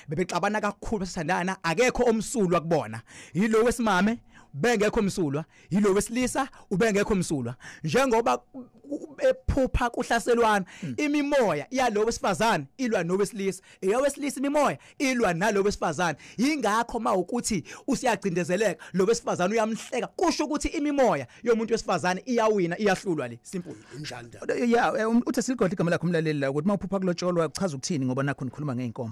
Bebexabana kakhulu besathandana. Akekho omsulwa kubona. Yilo wesimame bengekho msulwa yilo wesilisa ubengekho msulwa njengoba ku- ku- ephupha kuhlaselwana imimoya yalo wesifazane ilwa nowesilisa eyowesilisa imimoya ilwa nalo wesifazane. Ingakho mawukuthi usiyacindezeleka lo wesifazane uyamhleka kusho ukuthi imimoya yomuntu wesifazane iyawina iyahlulwa le. Simple. Injalo njalo. yeah eh, um, uthi siligodla igama lakho umlaleli la ukuthi mawuphupha kulotsholwa kuchaza ukuthini ngoba nakho nikhuluma ngeenkomo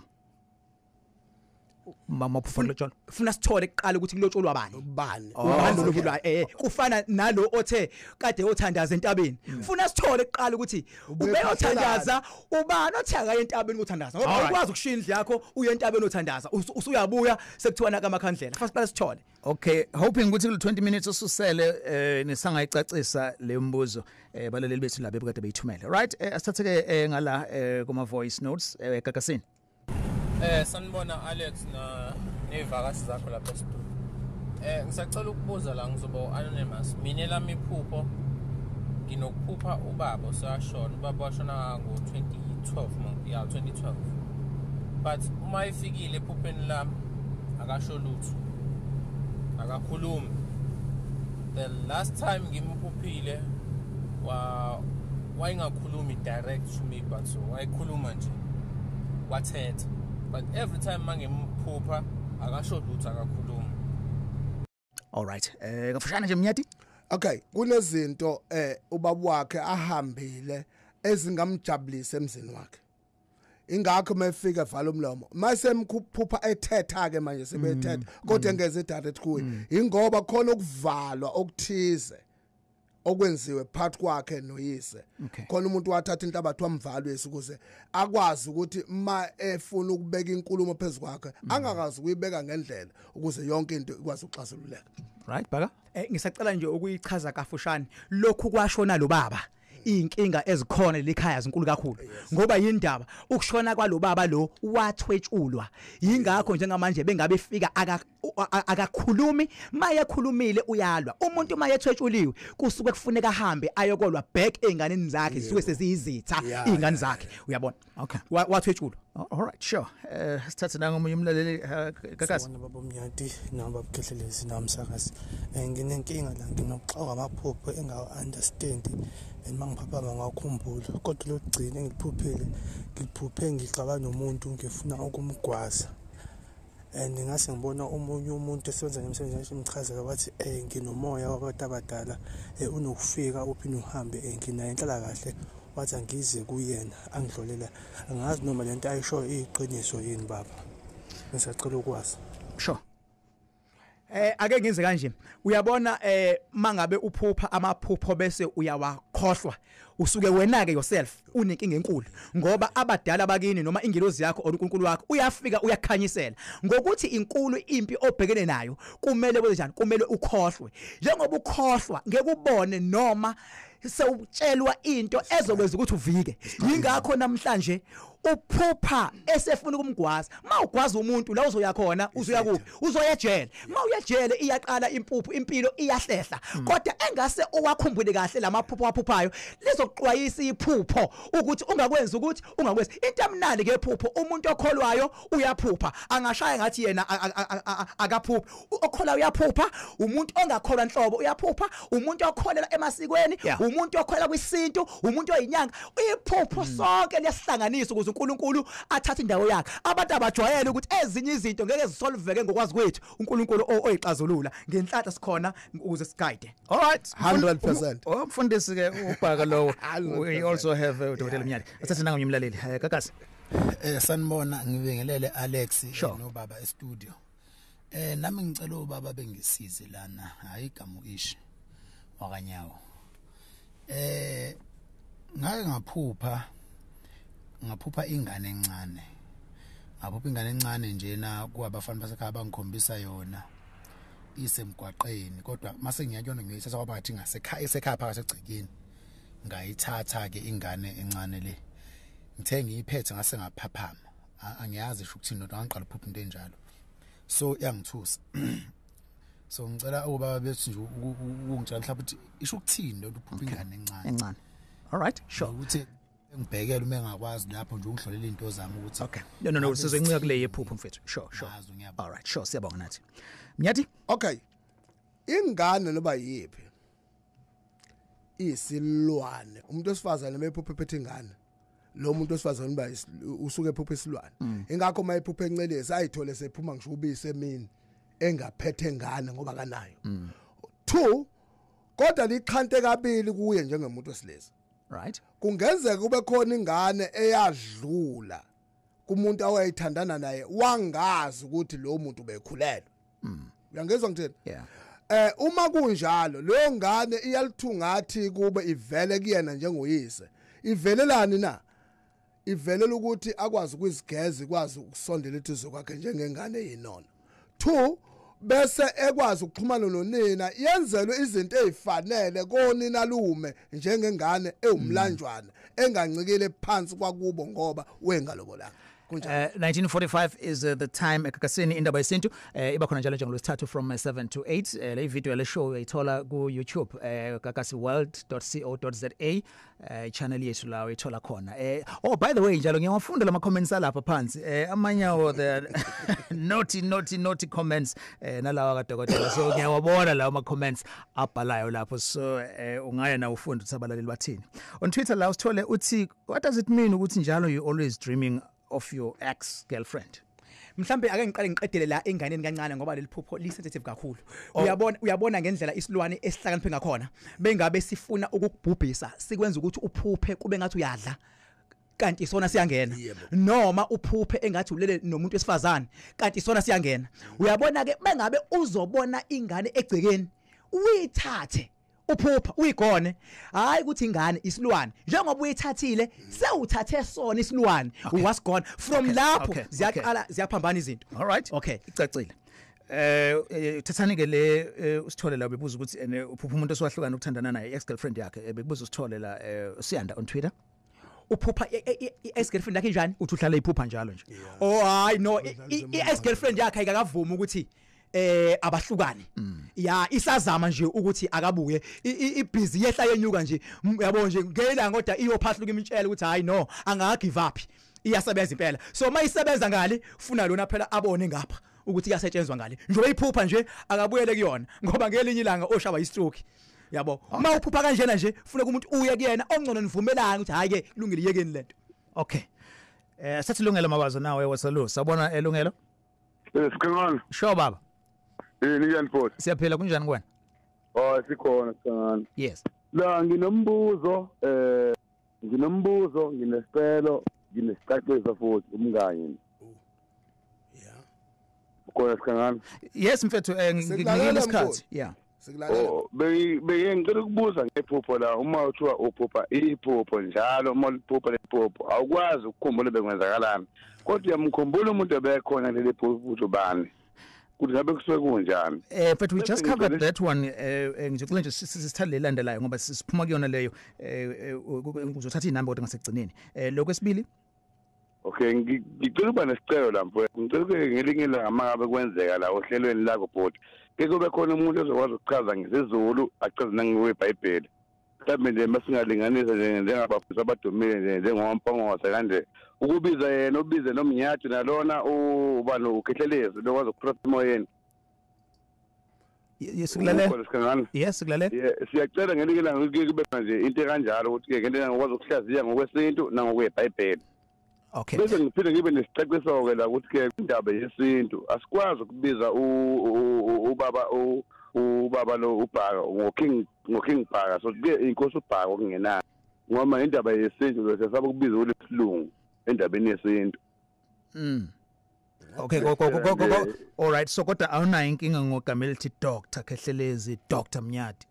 Ma- mawuphupha kulotsholwa funa sithole kuqala ukuthi kulotsholwa bani? Ubani ubani lo bulwayo eh kufana nalo othe kade othandaza entabeni. Funa sithole kuqala ukuthi ubeyothandaza ubani othe akaye entabeni ukuthandaza ngoba Alright. ukwazi ukushiya indlu yakho uye entabeni othandaza. Us- usuyabuya sekuthiwa naka amakhandlela fast siqale sithole. Okay hoping ukuthi kule 20 minutes ususele eh nisangayicacisa le mbuzo eh balaleli bethu labe bekade beyithumela right eh, asithathe ke eh, ngala eh, kuma voice notes eh gagasini. Eh sanibona Alex na nevakasi zakho lapha estudio. Eh ngisacela ukubuza la ngizoba anonymous. Mina lami iphupho nginokuphupha ubaba osashona. Ubaba washona ngo 2012 ma- yeah 2012. But uma ifikile ephupheni lami akasho lutho. Akakhulumi. The last time ngimphuphile wa wayengakhulumi direct to me but so wayekhuluma nje wathetha but every time mangimphupha akasho lutho akakhuluma all right. Eh kafushane nje mnyati okay kunezinto eh ubaba wakhe ahambile ezingamjabulisa emzini wakhe. Ingakho mayefika evala umlomo. Masemkhupha ethetha ke manje sebethetha kodwa engeze direct kuye ingoba khona ukuvalwa okuthize. Okwenziwe phakathi kwakhe noyise. Okay. khona umuntu wathatha inhlabathi wamvala uyise ukuze akwazi ukuthi ma efuna ukubeka inkulumo phezulu kwakhe angakazi ukuyibeka ngendlela ukuze yonke into ikwazi ukuxazululeka. Right baka eh ngisacela nje ukuyichaza kafushane. Lokhu kwashona lo baba. Inkinga ezikhona lekhaya zinkulu kakhulu. Ngoba yindaba ukushona kwalo baba lo wathwetshulwa. Yingakho njengamanje bengabe fika aka- u- a- akakhulumi mayekhulumile uyalwa. Umuntu mayethwetshuliwe kusuke kufuneka ahambe ayokolwa back einganeni zakhe zisuke seziyizitha Yeah, ingane zakhe. uyabona? Okay. Wa- wathwetshulwa. Oh, all right sure eh sithathe nangomunye umlaleli eh, gagasi Sawona baba Mnyati naba bukhehlelezi namsakazi. Eh nginenkinga la nginokuxoka amaphupho engawa-understand and mangiphaphama ngakhumbula kodwa lo gcine ngiliphuphile ngiliphuphe ngixabana nomuntu ngifuna ukumgwaza. And ngase ngibona omunye umuntu esebenza ngemsebenzi emchazela wathi eh nginomoya wabantu abadala eh unokufika uphinde uhambe eh nginayo inhlala kahle wathi angize kuyena angidlolela angazi noma lento ayisho iyiqiniso yini baba. Ngisacela ukwazi. Sure. Eh ake ngenze kanje. Uyabona eh mangabe uphupha amaphupho bese uyawakhohlwa. Usuke wena ke yourself unenkinga enkulu ngoba abadala bakini noma ingilozi yakho or uNkulunkulu wakho uyafika uyakhanyisela. Ngokuthi inkulu impi obhekene nayo kumele kwenze njani kumele ukhohlwe. Njengoba ukhohlwa ngeke ubone noma sewutshelwa into ezokwenza ukuthi uvike. Yingakho namhlanje uphupha esefuna ukumgwaza. Mawugwaza umuntu la uzoya khona uzoya kuphi? Uzoya ejele mawuyejele iyaqala impuphu impilo iyahlehla. Kodwa engase owakhumbule kahle lamaphupho waphuphayo lizokuxwayisa iphupho ukuthi ungakwenza ukuthi ungakwenza into emnandi ngephupho umuntu okholwayo uyaphupha. Angashaya ngathi yena a- a- a- a- akaphuphi. U- okholwayo uyaphupha umuntu ongakholwa nhlobo uyaphupha umuntu okholela emasikweni Yeah. umuntu okholela kwisintu umuntu oyinyanga. Iphupho sonke liyasihlanganisa ukuze uNkulunkulu athathe indawo yakhe abantu abajwayele ukuthi ezinye izinto ngeke zisolveke ngokwazi kwethu uNkulunkulu oyixazulula ngenhlanhla sikhona ukuze sigayide all right 100%. oh mfundisi ke ubhaka lowo 100%. we also have uh, Dr. Mnyati asithathe nangomunye umlaleli eh gagasi Eh sanibona ngibingelele Alex eh, Sure. nobaba e-studio. Eh nami ngicela ubaba bengisize lana hayi igama uishi wakanyawo. Eh ngake ngaphupha ngaphupha ingane encane. Ngaphupha ingane encane nje na kuabafana basekhaya bangikhombisa yona. isemgwaqeni kodwa mase ngiyayona ngiyithatha kwaba ngathi ngasekhaya esekhaya phakathi egcekeni. Ngayithatha ke ingane encane le. Ngithe ngiyiphethe ngase ngaphaphama. A- angiyazi sho ukuthini kodwa ngiqala uphupha into enjalo. So yangithusa so ngicela obaba bethu nje uku- uku- ukungitshela mhlawumbe ukuthi isho ukuthini lo uphupha ingane encane. Encane. All right sure. Ukuthi ngibhekele uma engakwazi lapho nje ungihlolela into zami ukuthi okay. No no no ngabe sizoncika kule yephupho mfethu. Sure sure. All right sure siyabonga nathi. Mnyathi? Okay. Ingane noba yiphi isilwane umuntu osifazane mayiphupha ephethe ingane lo muntu osifazane uba usuke ephupha isilwane. Ingakho mayiphupha encelezi ayithole sephuma ngisho ubisi emini engaphethe ngane ngoba kanayo. Two kodwa liqhante kabili kuye njengomuntu wesilisa. Right. Kungenzeka kube khona ingane eyadlula kumuntu awayithandana naye wangazi ukuthi lo muntu bekhulelwe uyangezwa ngithini? Eh uma kunjalo leyo ngane iyalithungathi kube ivele kuyena njengoyise ivelelani na? Ivelela ukuthi akwazi ukuzigeza ikwazi ukusondela eduze kwakhe njengengane yinono two bese ekwazi ukuxhumana nonina yenzelwe izinto ezifanele konina lume njengengane ewumlanjwana engancikile phansi kwakubo ngoba wengalobolanga kunjalo Uh, 1945 is uh, the time ekakasini indaba yesintu. Uh, iba khona njalo njengolwesithathu from uh, 7 to 8 uh, le video yale show uyayithola ku YouTube uh, kakasiworld.co.za uh, channel yethu la uyithola khona. Uh, oh by the way njalo ngiyawafunda lama comments alapha phansi. Uh, amanyawo the naughty naughty naughty comments uh, nalawa kadokotela. So ngiyawabona lawo ma comments abhalayo lapho. So uh, ungaya na ufunda ukuthi abalaleli bathini. On Twitter la usithole uthi what does it mean ukuthi njalo you always dreaming of your ex girlfriend mhlambe ake ngiqale ngiqedele la enganeni kancane ngoba leli phupho li sensitive kakhulu. Oh. uyabona uyabona ngendlela isilwane esihlakaniphe ngakhona. Bengabe sifuna ukukubhubhisa sikwenza ukuthi uphuphe kube ngathi uyadla kanti sona siyangena. Noma uphuphe engathi ulele nomuntu wesifazane kanti sona siyangena. Uyabona ke bengabe uzobona ingane egcekeni uyithathe. Uphupha uyigone. Hayi ukuthi ingane isilwane. Njengoba uyithathile sewuthathe sona isilwane. Wasigona from lapho okay, ziyaqala ziyaphambana izinto. All right. Okay. Icacile. Eh eh, thathani ke le eh, usithole la bebuza ukuthi ene uphupha umuntu oswahlukana ukuthandana naye ex girlfriend yakhe eh, bekubuza usithole la eh, siyanda on Twitter? Uphupha i-ex girlfriend yakhe njani? Uthi uhlala iphupha njalo nje. Oh hayi no i-ex girlfriend yakhe ayikavumi ukuthi eh abahlukane. Ya isazama nje ukuthi akabuye. Ibhizi yehla yenyuka nje. Yabo nje ngela ngoda iyophahluka imitshela ukuthi hayi no angaka give up iyasebenza impela. So mayisebenza ngale funa lona phela abone ngapha ukuthi iyasetshenzwa ngale. Njengoba iphupha nje akabuyele kuyona ngoba ngelinye ilanga oshaba istroke yabo uma uphupha kanjena nje funeka umuntu uye kuyena ongcono nivumelana ukuthi hayi ke kulungile yekeni lento okay. Eh sathi lungelo mabazo nawe wasalu sabona elungelo Sikhangana. sure baba. Eh niyaniphosa. siyaphila kunjani kwena Oh sikhona sikhangana. yes La nginombuzo eh nginombuzo nginesicelo nginesicacisa futhi umngane. Khona sikhangana. yes mfethu eh, Sikulalela, ngikunikile isikhathi mkhulu. yeah sikulalela Oh be be ngicela ukubuza ngephupho la uma uthiwa uphupha iphupho njalo uma uphupha lephupho awukwazi ukukhumbula bekwenzakalani. Kodwa uyamkhumbula umuntu ebekhona leli phupho ukuthi ubani. Kuthi ngabe kusuke kunjani. Eh but we Bese just covered ngicela- that one eh eh, ngicela nje sisi- sisithande lelandelayo ngoba sisiphuma kuyona leyo eh eh, u- u- uzothatha inamba kodwa ngasegcineni eh lokwesibili Okay ngi- ngicela ukuba nesicelo la mfowethu. Ngicela ukuthi ngelinye ilanga uma ngabe kwenzeka la ohlelweni lakho bhodi ke kube khona umuntu ozokwazi ukuchaza ngesiZulu achaze nangeweBhayibheli mhlawumbe nje masingalinganisa nje njengabafundisi abadumile nje njengowampongose kanje. Ukubiza yena ubize nomnyathi nalona ubani ukhehlelezi lokwazi ukuprofita emoyeni. Yes sikulale Ukhona sikhangana yes sikulale Yeah, siyacela ngelinye ilanga kube nje into ekanjalo ukuthi ke ngelinye ilanga ukwazi ukuhlaziya ngokwesintu nangokwebhayibheli. Okay. Bese ngiphinde ngibe nesiceciso-ke la ukuthi-ke indaba yesintu asikwazi ukubiza ubaba ubaba lo ubhaka ngoking ngoking bhaka. So kuye inkosi ubhaka okungenayo ngoba indaba yesintu sesaba ukubiza ulesilungu. Endabeni yesintu. Mm okay go go go go, go, go. all right so kodwa awunayo inkinga ngogama elithi doctor kehlelezi doctor mnyadi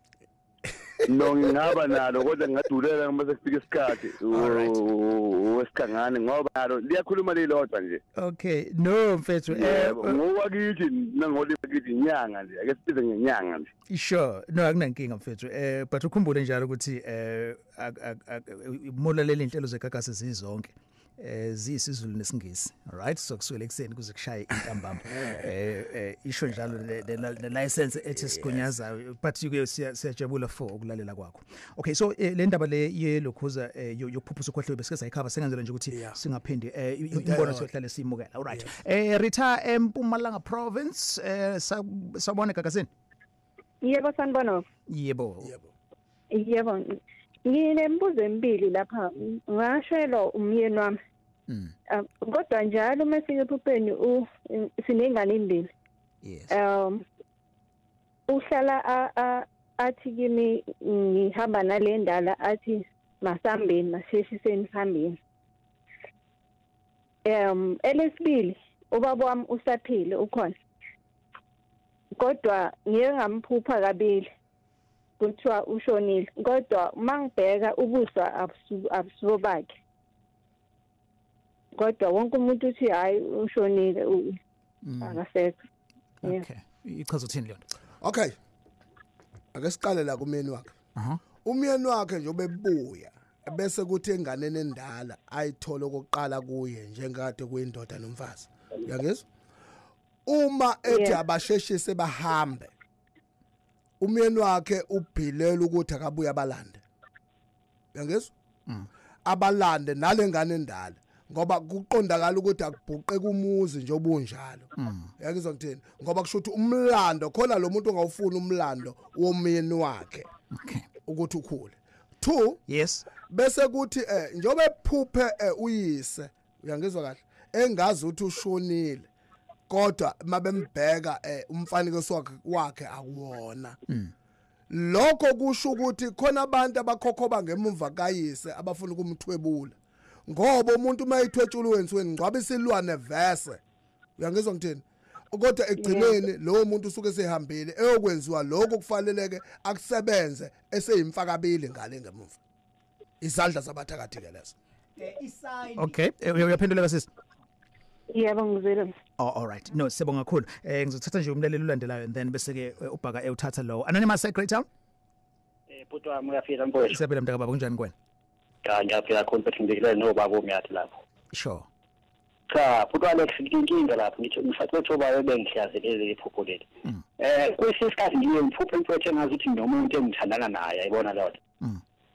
no ngingaba nalo kodwa ngingadulela uma sekufika isikhathi. Alright. u- wesikhangane ngoba nalo liyakhuluma lilodwa nje. Okay no mfethu eh yebo ngowakithi nangolima kithi inyanga nje ake sibize ngenyanga nje. Sure no akunankinga mfethu eh but ukhumbule njalo ukuthi eh ak- ak- ak- umulalela inhlelo zegagasi zizonke eh ziyisizulu nesingisi alright? So kusukela ekseni kuze kushaye intambama. Eh eh isho njalo le- le le license ethi sigunyazayo but you siya- siyajabula for ukulalela kwakho. Okay so eh, le ndaba le yelokhuza eh, yo- yokuphuphusa ukhohliwe besike sayikhava sengenzela nje ukuthi singaphindi eh, i- Into imbono eyodwa. sohlale siyimukela alright? Eh Rita eMpumalanga province eh sa- sabona gagasini Yebo sanibona. yebo. Yebo. Nginembuzo emibili lapha. Ngashelo umyeni wami. Mm. Ah, Kodwa njalo mase ephupheni u sinengane imbili. Yes. Um uhlala athi kimi ngihamba nale ndala athi masambeni maseshiseni sihambeni. Um elesibili ubaba wami usaphile ukhona. Kodwa ngike ngamphupha kabili. Kuthiwa ushonile kodwa mangibheka ubuso abusu- abusibo bakhe. Kodwa wonke umuntu uthi hayi ushonile u- akasekho okay. Ichaza uthini leyo nto? Okay. Ake siqale la kumyeni wakhe. Umyeni wakhe nje obebuya bese kuthi enganeni endala ayithole okokuqala kuye njengade kuyindoda nomfazi. Uyangizwa? Uma ethi abasheshise bahambe umyeni wakhe ubhilela ukuthi akabuye abalande. Uyangizwa? Abalande nalengane endala ngoba kuqondakala ukuthi akubhuqe kumuzi nje obunjalo. Yakizwa ngithini? Ngoba kusho ukuthi umlando khona lo muntu ongawufuni umlando womyeni wakhe ukuthi ukhule. Two yes. bese kuthi eh njobe phuphe eh, uyise uyangizwa kahle engazi ukuthi ushonile kodwa mabembheka eh, umfanekiso wakhe akuwona. Lokho kusho ukuthi khona abantu abakhokhoba ngemuva kayise abafuna ukumthwebula. Ngoba umuntu mayithwetshula wenziwe ngcwaba isilwane vese. Uyangizwa ngithini? Kodwa egcineni lowo muntu usuke sehambile eyokwenziwa lokho kufaneleke akusebenze eseyimfakabili ngale ngemuva izandla zabathakathi ke lezo okay eh, uyaphenduleka sisi yebo ngizwile Oh all right. No, sibonga kakhulu. Eh ngizothatha nje umlaleli ulandelayo and then bese ke eh, ubhaka ewuthatha lo. Anonymous Secret Town. Eh bhuti wami uyafika mfowethu. Siyaphila mntaka baba kunjani kuwena? Cha ngiyaphila kakhulu futhi ngibikele nobaba umyathi lapho. Sure. Cha bhuti Alex inkinga lapho ngithi ngisathethe uba bengihlazekele iphupho leli. Eh kwesinye isikhathi ngiye mphupho mfowethu engazi ukuthi nomuntu engithandana naye ayibona lona.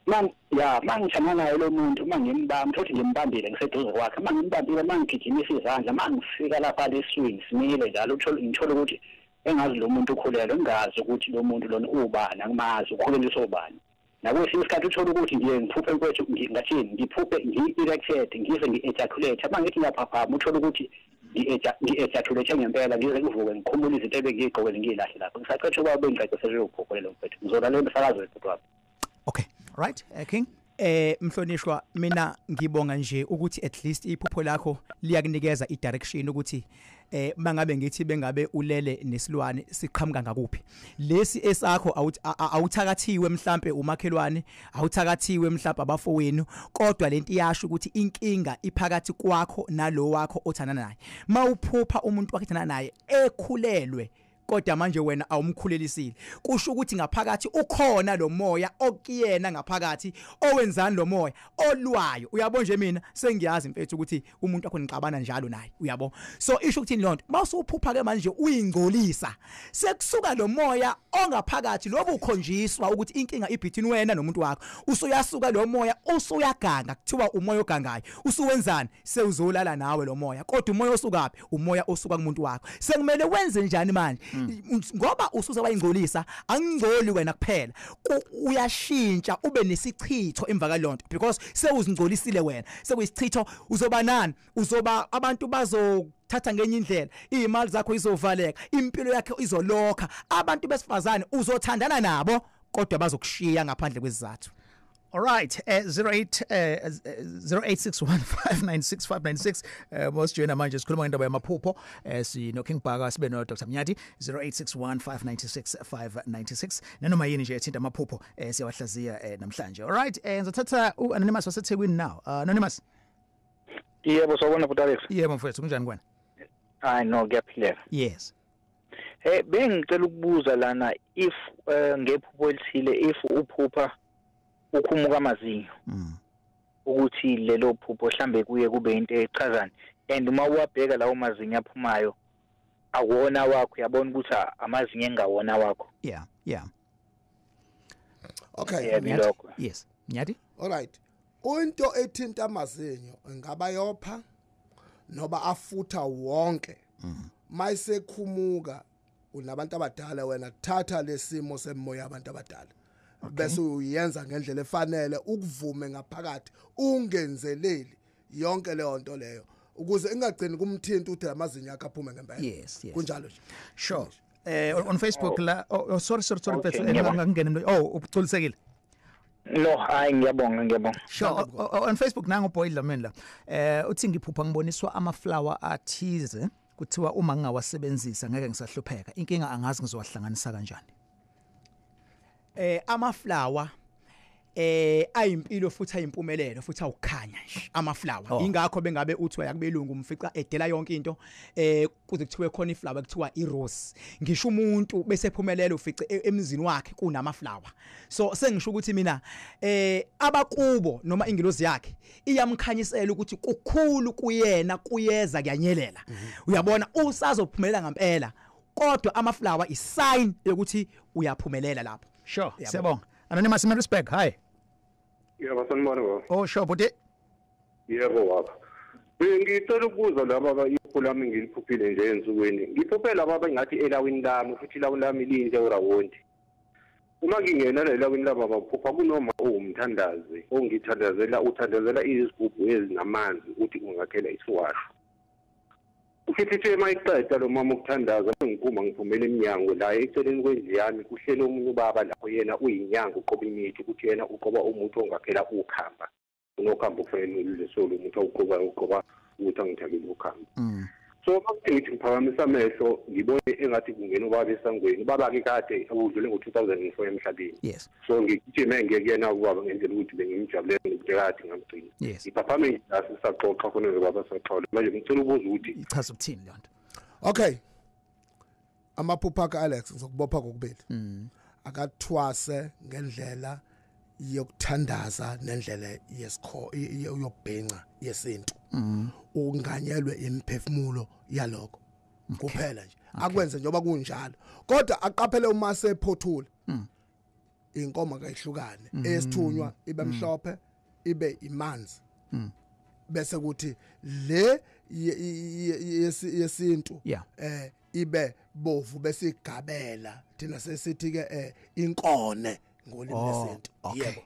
Man ya mangithandana naye lo muntu mangimbamba futhi ngimbambile ngiseduze kwakhe. Mangimbambile mangigijimisa izandla mangifika lapha leswing simile njalo uthole ngithola ukuthi engazi lo muntu ukhulelwe ngingazi ukuthi lo muntu lona ubani angimazi ukhuleliswa ubani nakwesinye isikhathi uthole ukuthi ngiye ngiphuphe mfowethu ngi- ngathini ngiphuphe ngi-erected ngize ngi-ejaculate uma ngithi ngiyaphaphama uthole ukuthi ngi-eja- ngi-ejaculate ngempela ngize ngivuke ngikhumule izinto ebengiyigqokele ngiyilahle lapho. Ngisaqethe uba bengiqeqeshelwe uphupho lelo mfowethu ngizolalela umsakazo webhuti wami Right? Uh, King. Eh mhlonishwa mina ngibonga nje ukuthi at least iphupho lakho liyakunikeza i-direction ukuthi eh mangabe ngithi bengabe ulele nesilwane siqhamuka ngakuphi lesi esakho awuthakathiwe mhlambe umakhelwane awuthakathiwe mhlambe abafowenu kodwa lento iyasho ukuthi inkinga iphakathi kwakho nalo wakho othandana naye mawuphupha umuntu wakhethandana naye ekhulelwe kodwa manje wena awumkhulelisile. Kusho ukuthi ngaphakathi ukhona lo moya okuyena ngaphakathi owenzani lo moya? Olwayo. Uyabo nje mina? Sengiyazi mfethu ukuthi umuntu wakho nixabana njalo naye. Uyabo so isho ukuthi lonto mawusuphupha ke manje uyingcolisa. Sekusuka lo moya ongaphakathi lobu ukhonjiswa ukuthi inkinga ibhetween wena nomuntu wakho. Usuyasuka lo moya usuyaganga. Kuthiwa umoya ogangayo. Usuwenzani? Sewuzolala nawe lo moya. Kodwa umoya osukapi? Umoya osuka kumuntu wakho. Sekumele wenze njani manje? Ngoba usuze wayingcolisa angingcoli wena kuphela. Ku- uyashintsha ube nesichitho emva kalonto because sewuzingcolisile wena. Sekuyisichitho uzoba nani? Uzoba abantu bazo thatha ngenye indlela izimali zakho izovaleka impilo yakhe izolokha abantu besifazane uzothandana nabo kodwa bazokushiya ngaphandle kwesizathu. All right, uh, 08 uh, 0861596596 uh, mosijoyina manje sikhuluma ngendaba yamaphupho um sino King Bhaka sibe no Dr Mnyati 0861596596 nanoma yini nje ethinta amaphupho um siyawahlaziya um namhlanje. All right, um ngizothatha uanonymous waseThekwini now. Uh, anonymous. yebo sawubona bhuti alex Yebo mfowethu kunjani kwena? hayi no kuyaphileka Yes. eh bengicela ukubuza lana if eh, ngephupho elithile if uphupha ukhumuka amazinyo. Ukuthi lelo phupho mhlambe kuye kube into echazana and uma uwabheka lawo mazinga aphumayo akuwona wakho uyabona ukuthi a- amazinga engawona wakho. Yeah yeah. Okay Yebo, ilokho. yes. Nyati alright into ethinta amazinyo ingaba yopha noba afutha wonke. Mayisekhumuka unabantu abadala wena thatha lesimo semoya abantu abadala. Bese uyenza ngendlela efanele ukuvume ngaphakathi ungenzeleli yonke leyo nto leyo. Ukuze ingagcini kumthinta uthi amazinyo akhe aphume ngempela. Yes yes. Kunjalo nje. Sure. Eh on- on facebook la oh, oh, sorry sorry sorry Okay, mfethu ngiyabonga. ngingena oh ubuculisekile no hayi ngiyabonga ngiyabonga. Sure. On Facebook nangu boy Dlamini la. Eh uthi ngiphupha ngiboniswa ama flower athize kuthiwa uma ngingawasebenzisa ngeke ngisahlupheka. Inkinga angazi ngizowahlanganisa kanjani. Eh amaflower eh ayimpilo futhi ayimpumelelo futhi awukhanya nje amaflower Oh. ingakho bengabe uthi yakubelungu umfica edela yonke into eh kuze kuthiwe khona iflower kuthiwa irose. Ngisho umuntu bese ephumelela ufice e- emzini wakhe kunamaflower so sengisho ukuthi mina eh abakubo noma ingilozi yakhe iyamkhanyisela ukuthi kukhulu kuyena kuyeza kuyanyelela. Uyabona usazophumelela ngempela kodwa amaflower isign yokuthi uyaphumelela lapho. Sure Yabo. siyabonga. Anonymous Respect hi. Yebo sanibona baba. Oh sure buti. Yebo baba. Bengicela ukubuza laba abayiphula lami ngiliphuphile nje ensukwini. Ngiphuphela laba abangathi elawini lami futhi ilawini lami linje urawonti. Uma ngingena elawini laba baphupha kunoma owumthandazi ongithandazela uthandazela izigubhu ezinamanzi ukuthi ungakhela isiwasho. Ufithi nje mayiqeda lo mama ukuthandaza ngiphuma ngiphumela eminyango la eceleni kwendlu yami kuhlele omunye ubaba lapho yena uyinyanga uqoba imithi ukuthi yena uqoba umuntu ongaphela ukhamba unokhamba kufanele ulesolo umuntu awuqoba uqoba ukuthi angithabile ukhamba Mm. So bakuthi ngithi ngiphakamisa amehlo ngibone engathi kungena ubaba esangweni ubaba-ke kade udlule ngo-two thousand and four emhlabeni Yes. so ngigijime ngiye kuyena ubaba ngendlela ukuthi bengimjabulele ngibekade ngamgcina Yes. ngiphaphame ngidasi saxoxa khona ubaba saxola manje ngicela ukubuza ukuthi Ichaza ukuthini le nto? okay amaphupha ka Alex ngizokubopha kokubili Mm. akathwase ngendlela yokuthandaza nendlela yesikho yokubhenca yesintu Mm. Unganyelwe imphefumulo yalokho. Kuphela nje. Akwenze njoba kunjalo. Kodwa aqaphele uma sephothula Mm. inkomo kayihlukane. Mm. esithunywa ibe Mm. mhlophe ibe imanzi. Bese kuthi le ye- ye- yesi- yesintu eh ibe bovu bese igabela thina sesithi ke eh inkone ngolimi Oh, lesintu. yebo.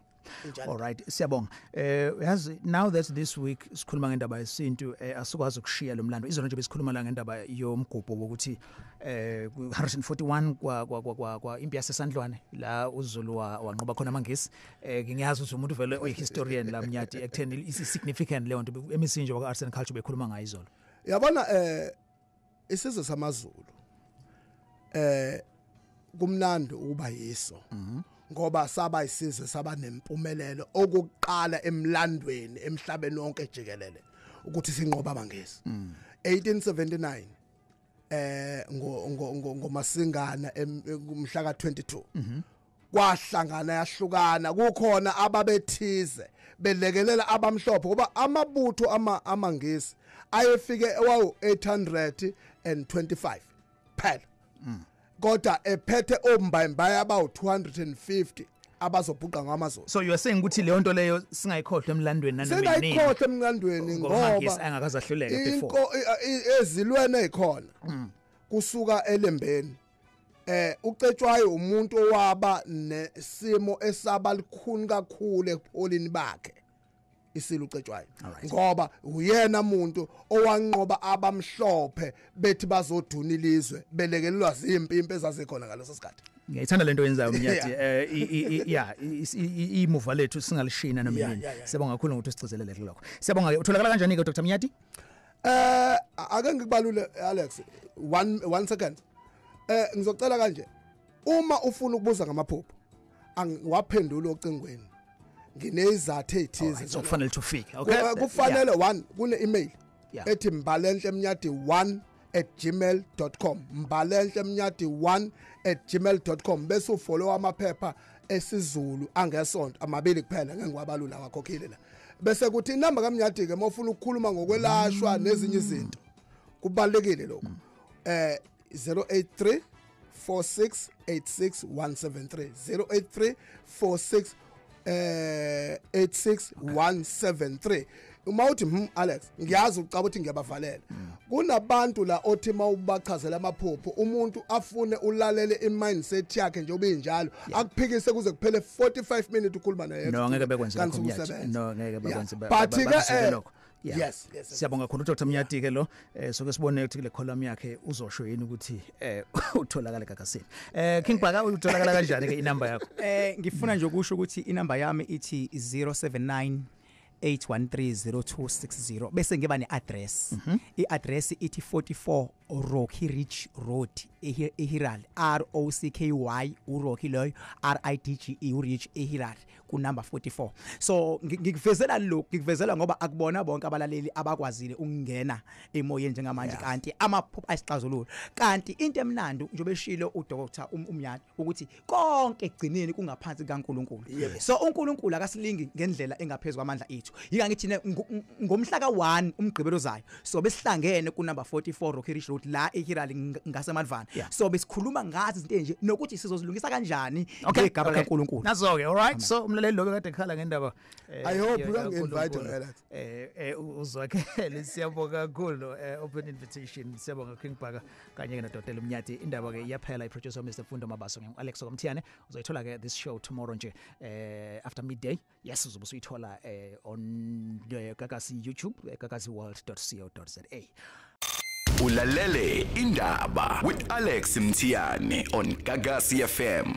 All right siyabonga. Eh yazi now that this week sikhuluma ngendaba yesintu eh asikwazi ukushiya lo mlando. Izolo nje besikhuluma la ngendaba yomgubho wokuthi eh ku 141 kwa kwa kwa kwa, kwa impi yasesandlwane la uZulu wa- wanqoba khona amangisi. Eh ngiyazi ukuthi umuntu vele oyihistorian la mnyati ekutheni is significant le nto emisinjo kwa Arts and Culture bekhuluma ngayo izolo. yabona eh isizwe samaZulu eh kumnandi ukuba yiso ngoba saba isizwe saba nempumelelo okuqala emlandweni emhlabeni wonke jikelele ukuthi sinqoba abangesi 1879 eh ngo ngo- ngo- ngomasingana kumhla ka22 kwahlangana yahlukana. Kukhona ababethize belekelela abamhlophe ngoba amabutho ama amangisi ayefike wawu 825 phela. Kodwa ephethe ombayimbayi abawu 250 abazobhuqa ngamazolo So you are saying ukuthi le nto leyo singayikhohlwa emlandweni nanoma inini. singayikhohle emlandweni Ngomangisi ngoba angakazahluleka before. inko i- i- ezilweni ezikhona kusuka elembeni eh ucetshwayo umuntu owaba nesimo esaba likhuni kakhulu ekupolini bakhe isilo ucetshwayo ngoba uyena umuntu owanqoba abamhlophe bethi bazoduna ilizwe belekelelwa zimpimpi ezazikhona ngaleso sikhathi ngiyayithanda lento yenzayo mnyathi Yeah. eh i- i- i- yeah i- i- imuva lethu singalishina noma Yeah, yini yeah, yeah. siyabonga kakhulu ngokuthi usicezelele kulokho siyabonga ke utholakala kanjani ke Dr Mnyati Eh ake ngikubalule Alex one one second. Eh ngizocela kanje uma ufuna ukubuza ngamaphupho angiwaphendula ocingweni. Nginezathu ezithize so kufanele tufike Ku- okay? eh, kufanele one kune email ethi mbalenhle emnyadi 1@gmail.com mbalenhle emnyadi 1@gmail.com bese ufollow amaphepha esizulu angesonto amabili kuphela ngeke ngiwabalula wakhokhile la. Bese kuthi inamba kamnyadi ke mawufuna ukukhuluma ngokwelashwa nezinye izinto kubalekile lokho eh 083 4686173 083 46 eh 86173 uma uthi hm Alex ngiyazi ucaba ukuthi ngiyabavalela kunabantu la othi mawubachazela amaphupho umuntu afune ulalele imindset yakhe njengoba injalo akuphikise kuze kuphele 45 minutes ukhuluma naye no ngeke bekwenze kanti lokho Mnyathi. ukusebenza. no ngeke Yeah. bekwenze ba- but ba- ke babiseke eh, lokho. Yeah. yes yes siyabonga kakhulu dr. Mnyati ke lo. Eh soke sibone ukuthi kule column yakhe uzosho yini ukuthi eh utholakala gagasini. Eh king bhaka utholakala kanjani ke inamba yakho? Eh ngifuna nje ukusho ukuthi inamba yami ithi 079 8130260 bese ngiba neaddress. Iaddress ithi 44 Rocky Ridge Road ehi- eHiral R O C K Y uRocky loyo R I D G E uRidge eHiral. Ku number 44 so ngi- ngikuvezela lokhu ngikuvezela ngoba akubona bonke abalaleli abakwazile ukungena emoyeni njengamanje. Kanti amaphupho ayisixazululo. Kanti into emnandi njengoba eshilo uDr umnyati ukuthi konke egcineni kungaphansi kaNkuluNkulu so uNkulunkulu akasilingi ngendlela engaphezulu kwamandla ethu. Yika ngithi ne- ngo- ng- ngomhla ka1 umgqibelo zayo so besihlangene ku number 44 Rocky Ridge Road la eHiral ngasemadvana so besikhuluma ngazi izinto enje nokuthi sizozilungisa kanjani ngegama kaNkulunkulu. Nazo ke all right. So umlaleli lokho kade khala ngendaba eh, I hope ya- uyangi-invite kaNkulunkulu. Alex. eh eh, uzwakhele siyabonga kakhulu eh, open invitation siyabonga king bhaka kanye ke Dr umnyati indaba ke iyaphela iproducer Mr Fundo Mabaso ngiAlex Komthiyane uzoyithola ke this show tomorrow nje eh after midday yes uzobe usuyithola eh on the kakasi YouTube eh, gagasiworld.co.za Ulalele indaba with Alex Mthiyane on Gagasi FM.